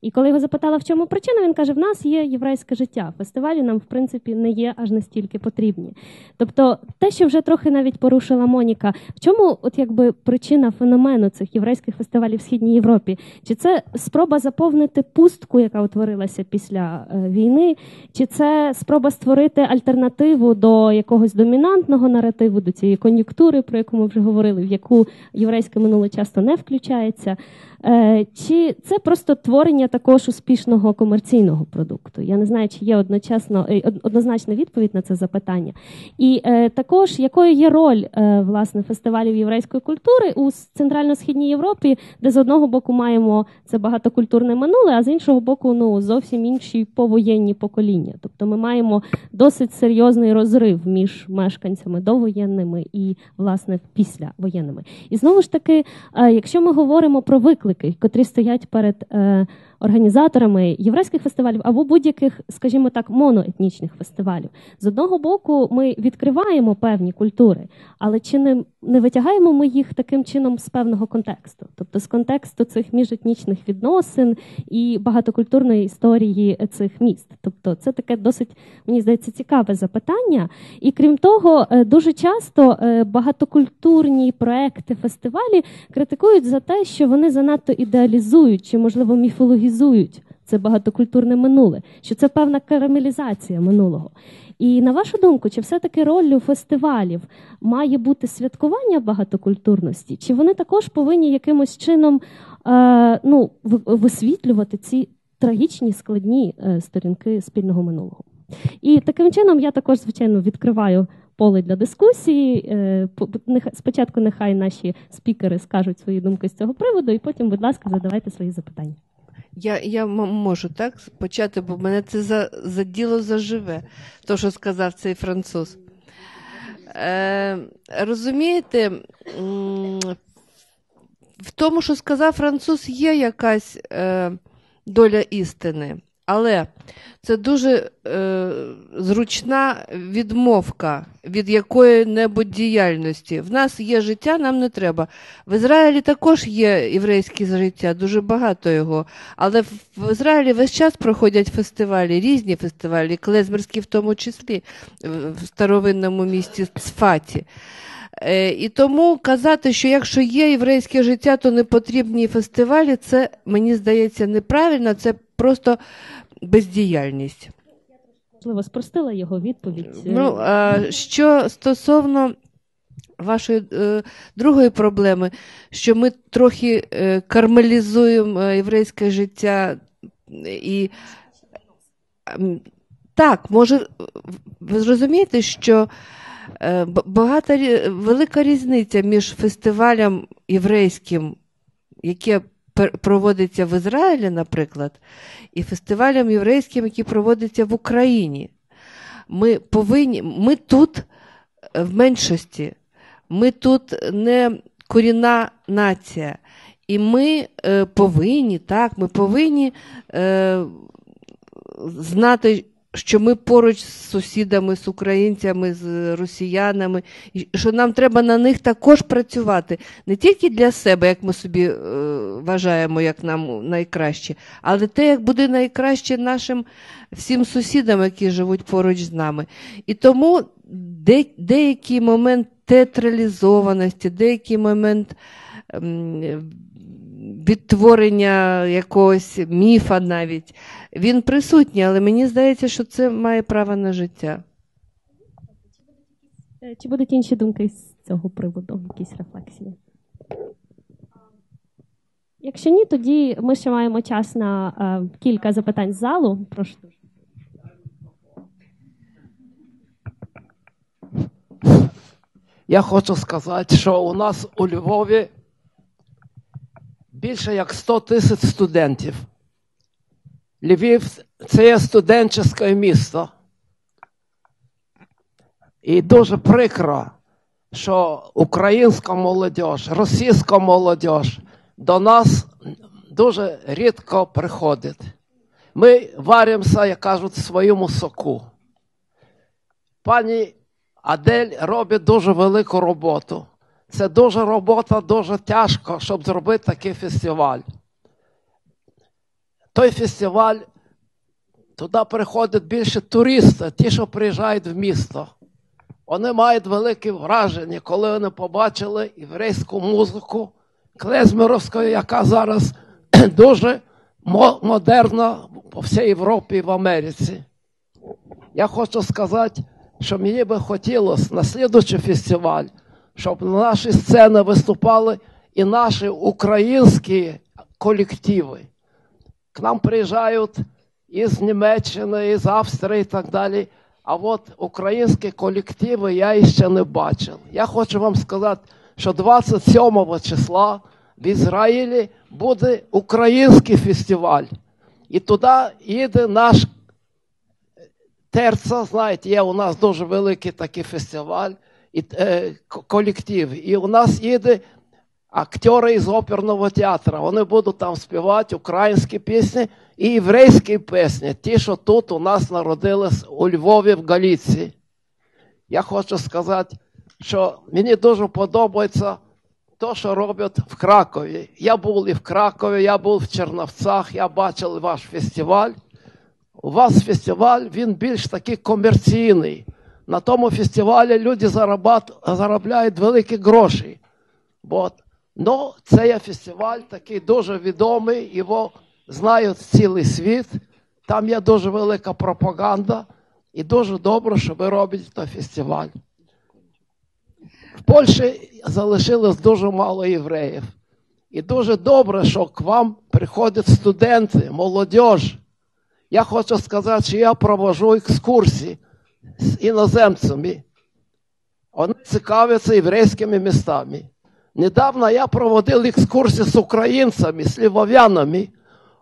І коли його запитала, в чому причина, він каже: в нас є єврейське життя. Фестивалі нам, в принципі, не є аж настільки потрібні. Тобто, те, що вже трохи навіть порушила Моніка, в чому от якби причина феномену цих єврейських фестивалів в східній Європі? Чи це спроба заповнити пустку, яка утворилася після е, війни, чи це спроба створити альтернативу до якогось домінантного наративу, до цієї кон'юнктури, про яку ми вже говорили, в яку єврейське минуле часто не включається? Е, Чи це просто творення також успішного комерційного продукту? Я не знаю, чи є одночасно е, однозначна відповідь на це запитання. І е, також якою є роль власне фестивалів єврейської культури у центрально-східній Європі, де з одного боку маємо це багатокультурне минуле, а з іншого боку, ну зовсім інші повоєнні покоління. Тобто ми маємо досить серйозний розрив між мешканцями довоєнними і власне післявоєнними. І знову ж таки, якщо ми говоримо про виклики, котрі стоять перед е, організаторами єврейських фестивалів або будь-яких, скажімо так, моноетнічних фестивалів, з одного боку, ми відкриваємо певні культури, але чи не, не витягаємо ми їх таким чином з певного контексту, тобто з контексту цих міжетнічних відносин і багатокультурної історії цих міст. Тобто, це таке досить, мені здається, цікаве запитання. І крім того, е, дуже часто е, багатокультурні проекти фестивалі критикують за те, що вони занадто ідеалізують чи, можливо, міфологізують це багатокультурне минуле, що це певна карамелізація минулого. І на вашу думку, чи все-таки роллю фестивалів має бути святкування багатокультурності, чи вони також повинні якимось чином е, ну, висвітлювати ці трагічні складні е, сторінки спільного минулого? І таким чином я також, звичайно, відкриваю поле для дискусії. Е, Спочатку нехай наші спікери скажуть свої думки з цього приводу, і потім, будь ласка, задавайте свої запитання. Я, я можу так почати, бо мене це за, за діло заживе, то, що сказав цей француз. Е, розумієте, в тому, що сказав француз, є якась е, доля істини. Але це дуже е, зручна відмовка від якої-небудь діяльності. В нас є життя, нам не треба. В Ізраїлі також є єврейське життя, дуже багато його. Але в, Ізраїлі весь час проходять фестивалі, різні фестивалі, клезмерські в тому числі, в старовинному місті Цфаті. Е, І тому казати, що якщо є єврейське життя, то не потрібні фестивалі, це мені здається неправильно, це просто бездіяльність. Можливо, спростила його відповідь. Ну, а що стосовно вашої е, другої проблеми, що ми трохи е, кармелізуємо е, єврейське життя і так, може, ви зрозумієте, що е, б- велика різниця між фестивалем єврейським, яке проводиться в Ізраїлі, наприклад, і фестивалем єврейським, який проводиться в Україні. Ми повинні, ми тут е, в меншості, ми тут не корінна нація. І ми е, повинні, так, ми повинні знати, що ми поруч з сусідами, з українцями, з росіянами, і що нам треба на них також працювати не тільки для себе, як ми собі е, вважаємо, як нам найкраще, але те, як буде найкраще нашим всім сусідам, які живуть поруч з нами. І тому де, деякий момент театралізованості, деякий момент ем, відтворення якогось міфа навіть, він присутній, але мені здається, що це має право на життя. Е, Чи будуть інші думки з цього приводу, якісь рефлексії? Якщо ні, тоді ми ще маємо час на е, кілька запитань з залу. Прошу дуже. Я хочу сказати, що у нас у Львові більше як 100 тисяч студентів. Львів це є студентське місто. І дуже прикро, що українська молодь, російська молодь до нас дуже рідко приходить. Ми варимося, як кажуть, в своєму соку. Пані Адель робить дуже велику роботу. Це дуже робота, дуже тяжко, щоб зробити такий фестиваль. Той фестиваль, туди приходять більше туристів, ті, що приїжджають в місто. Вони мають велике враження, коли вони побачили єврейську музику клезмеровську, яка зараз дуже модерна по всій Європі і в Америці. Я хочу сказати, що мені би хотілося на слідуючий фестиваль, щоб на наші сцени виступали і наші українські колективи. К нам приїжджають із Німеччини, із Австрії і так далі. А от українські колективи я ще не бачив. Я хочу вам сказати, що 27 числа в Ізраїлі буде український фестиваль. І туди їде наш терца, знаєте, є у нас дуже великий такий фестиваль і е, колектив. І у нас їде актери із оперного театру. Вони будуть там співати українські пісні і єврейські пісні, ті, що тут у нас народились у Львові в Галіції. Я хочу сказати, що мені дуже подобається те, що роблять в Кракові. Я був і в Кракові, я був в Черновцях, я бачив ваш фестиваль. У вас фестиваль він більш такий комерційний. На тому фестивалі люди заробляють великі гроші. От. Ну, це є фестиваль такий дуже відомий, його знають цілий світ. Там є дуже велика пропаганда, і дуже добре, що ви робите той фестиваль. В Польщі залишилось дуже мало євреїв. І дуже добре, що к вам приходять студенти, молодь. Я хочу сказати, що я провожу екскурсії з іноземцями. Вони цікавляться єврейськими містами. Недавно я проводив екскурсії з українцями, з львов'янами.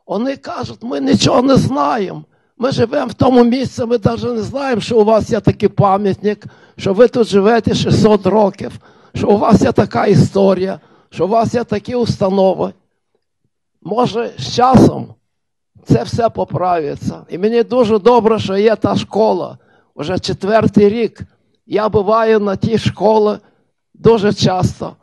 Вони кажуть, ми нічого не знаємо. Ми живемо в тому місці, ми навіть не знаємо, що у вас є такий пам'ятник, що ви тут живете 600 років, що у вас є така історія, що у вас є такі установи. Може, з часом це все поправиться. І мені дуже добре, що є та школа. Уже четвертий рік. Я буваю на тій школі дуже часто.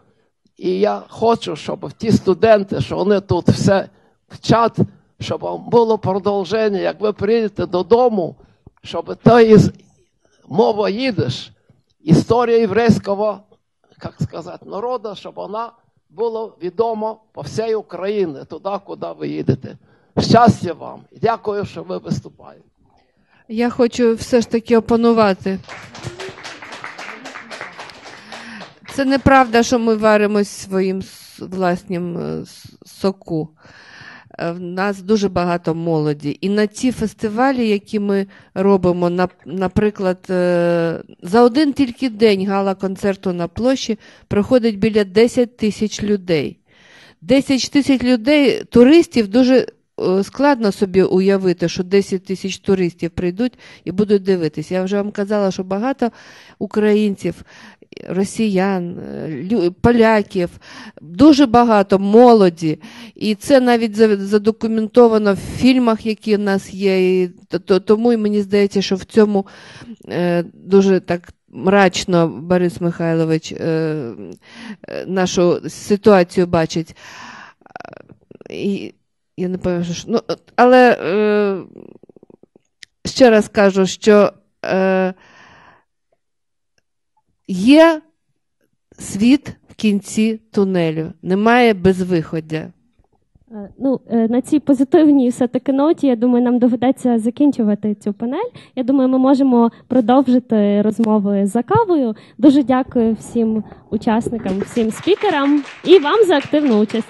І я хочу, щоб ті студенти, що вони тут все вчать, щоб було продовження, як ви прийдете додому, щоб то із мова їдеш, історія єврейського, як сказати, народу, щоб вона була відома по всій Україні, туди, куди ви їдете. Щастя вам! Дякую, що ви виступаєте. Я хочу все ж таки опанувати. Це неправда, що ми варимось своїм власнім е, соку. Е, В нас дуже багато молоді. І на ці фестивалі, які ми робимо, наприклад, е, за один тільки день гала концерту на площі приходить біля 10 тисяч людей. 10 тисяч людей, туристів, дуже складно собі уявити, що 10 тисяч туристів прийдуть і будуть дивитися. Я вже вам казала, що багато українців, росіян, е, поляків, дуже багато молоді. І це навіть задокументовано в фільмах, які в нас є. І то- то- тому і мені здається, що в цьому е, дуже так. Мрачно Борис Михайлович е, нашу ситуацію бачить. І, я не пам'ятаю, що. Ну, але ще раз кажу, що є світ в кінці тунелю, немає безвиходя. Е, Ну, е, на цій позитивній все-таки ноті, я думаю, нам доведеться закінчувати цю панель. Я думаю, ми можемо продовжити розмови за кавою. Дуже дякую всім учасникам, всім спікерам і вам за активну участь.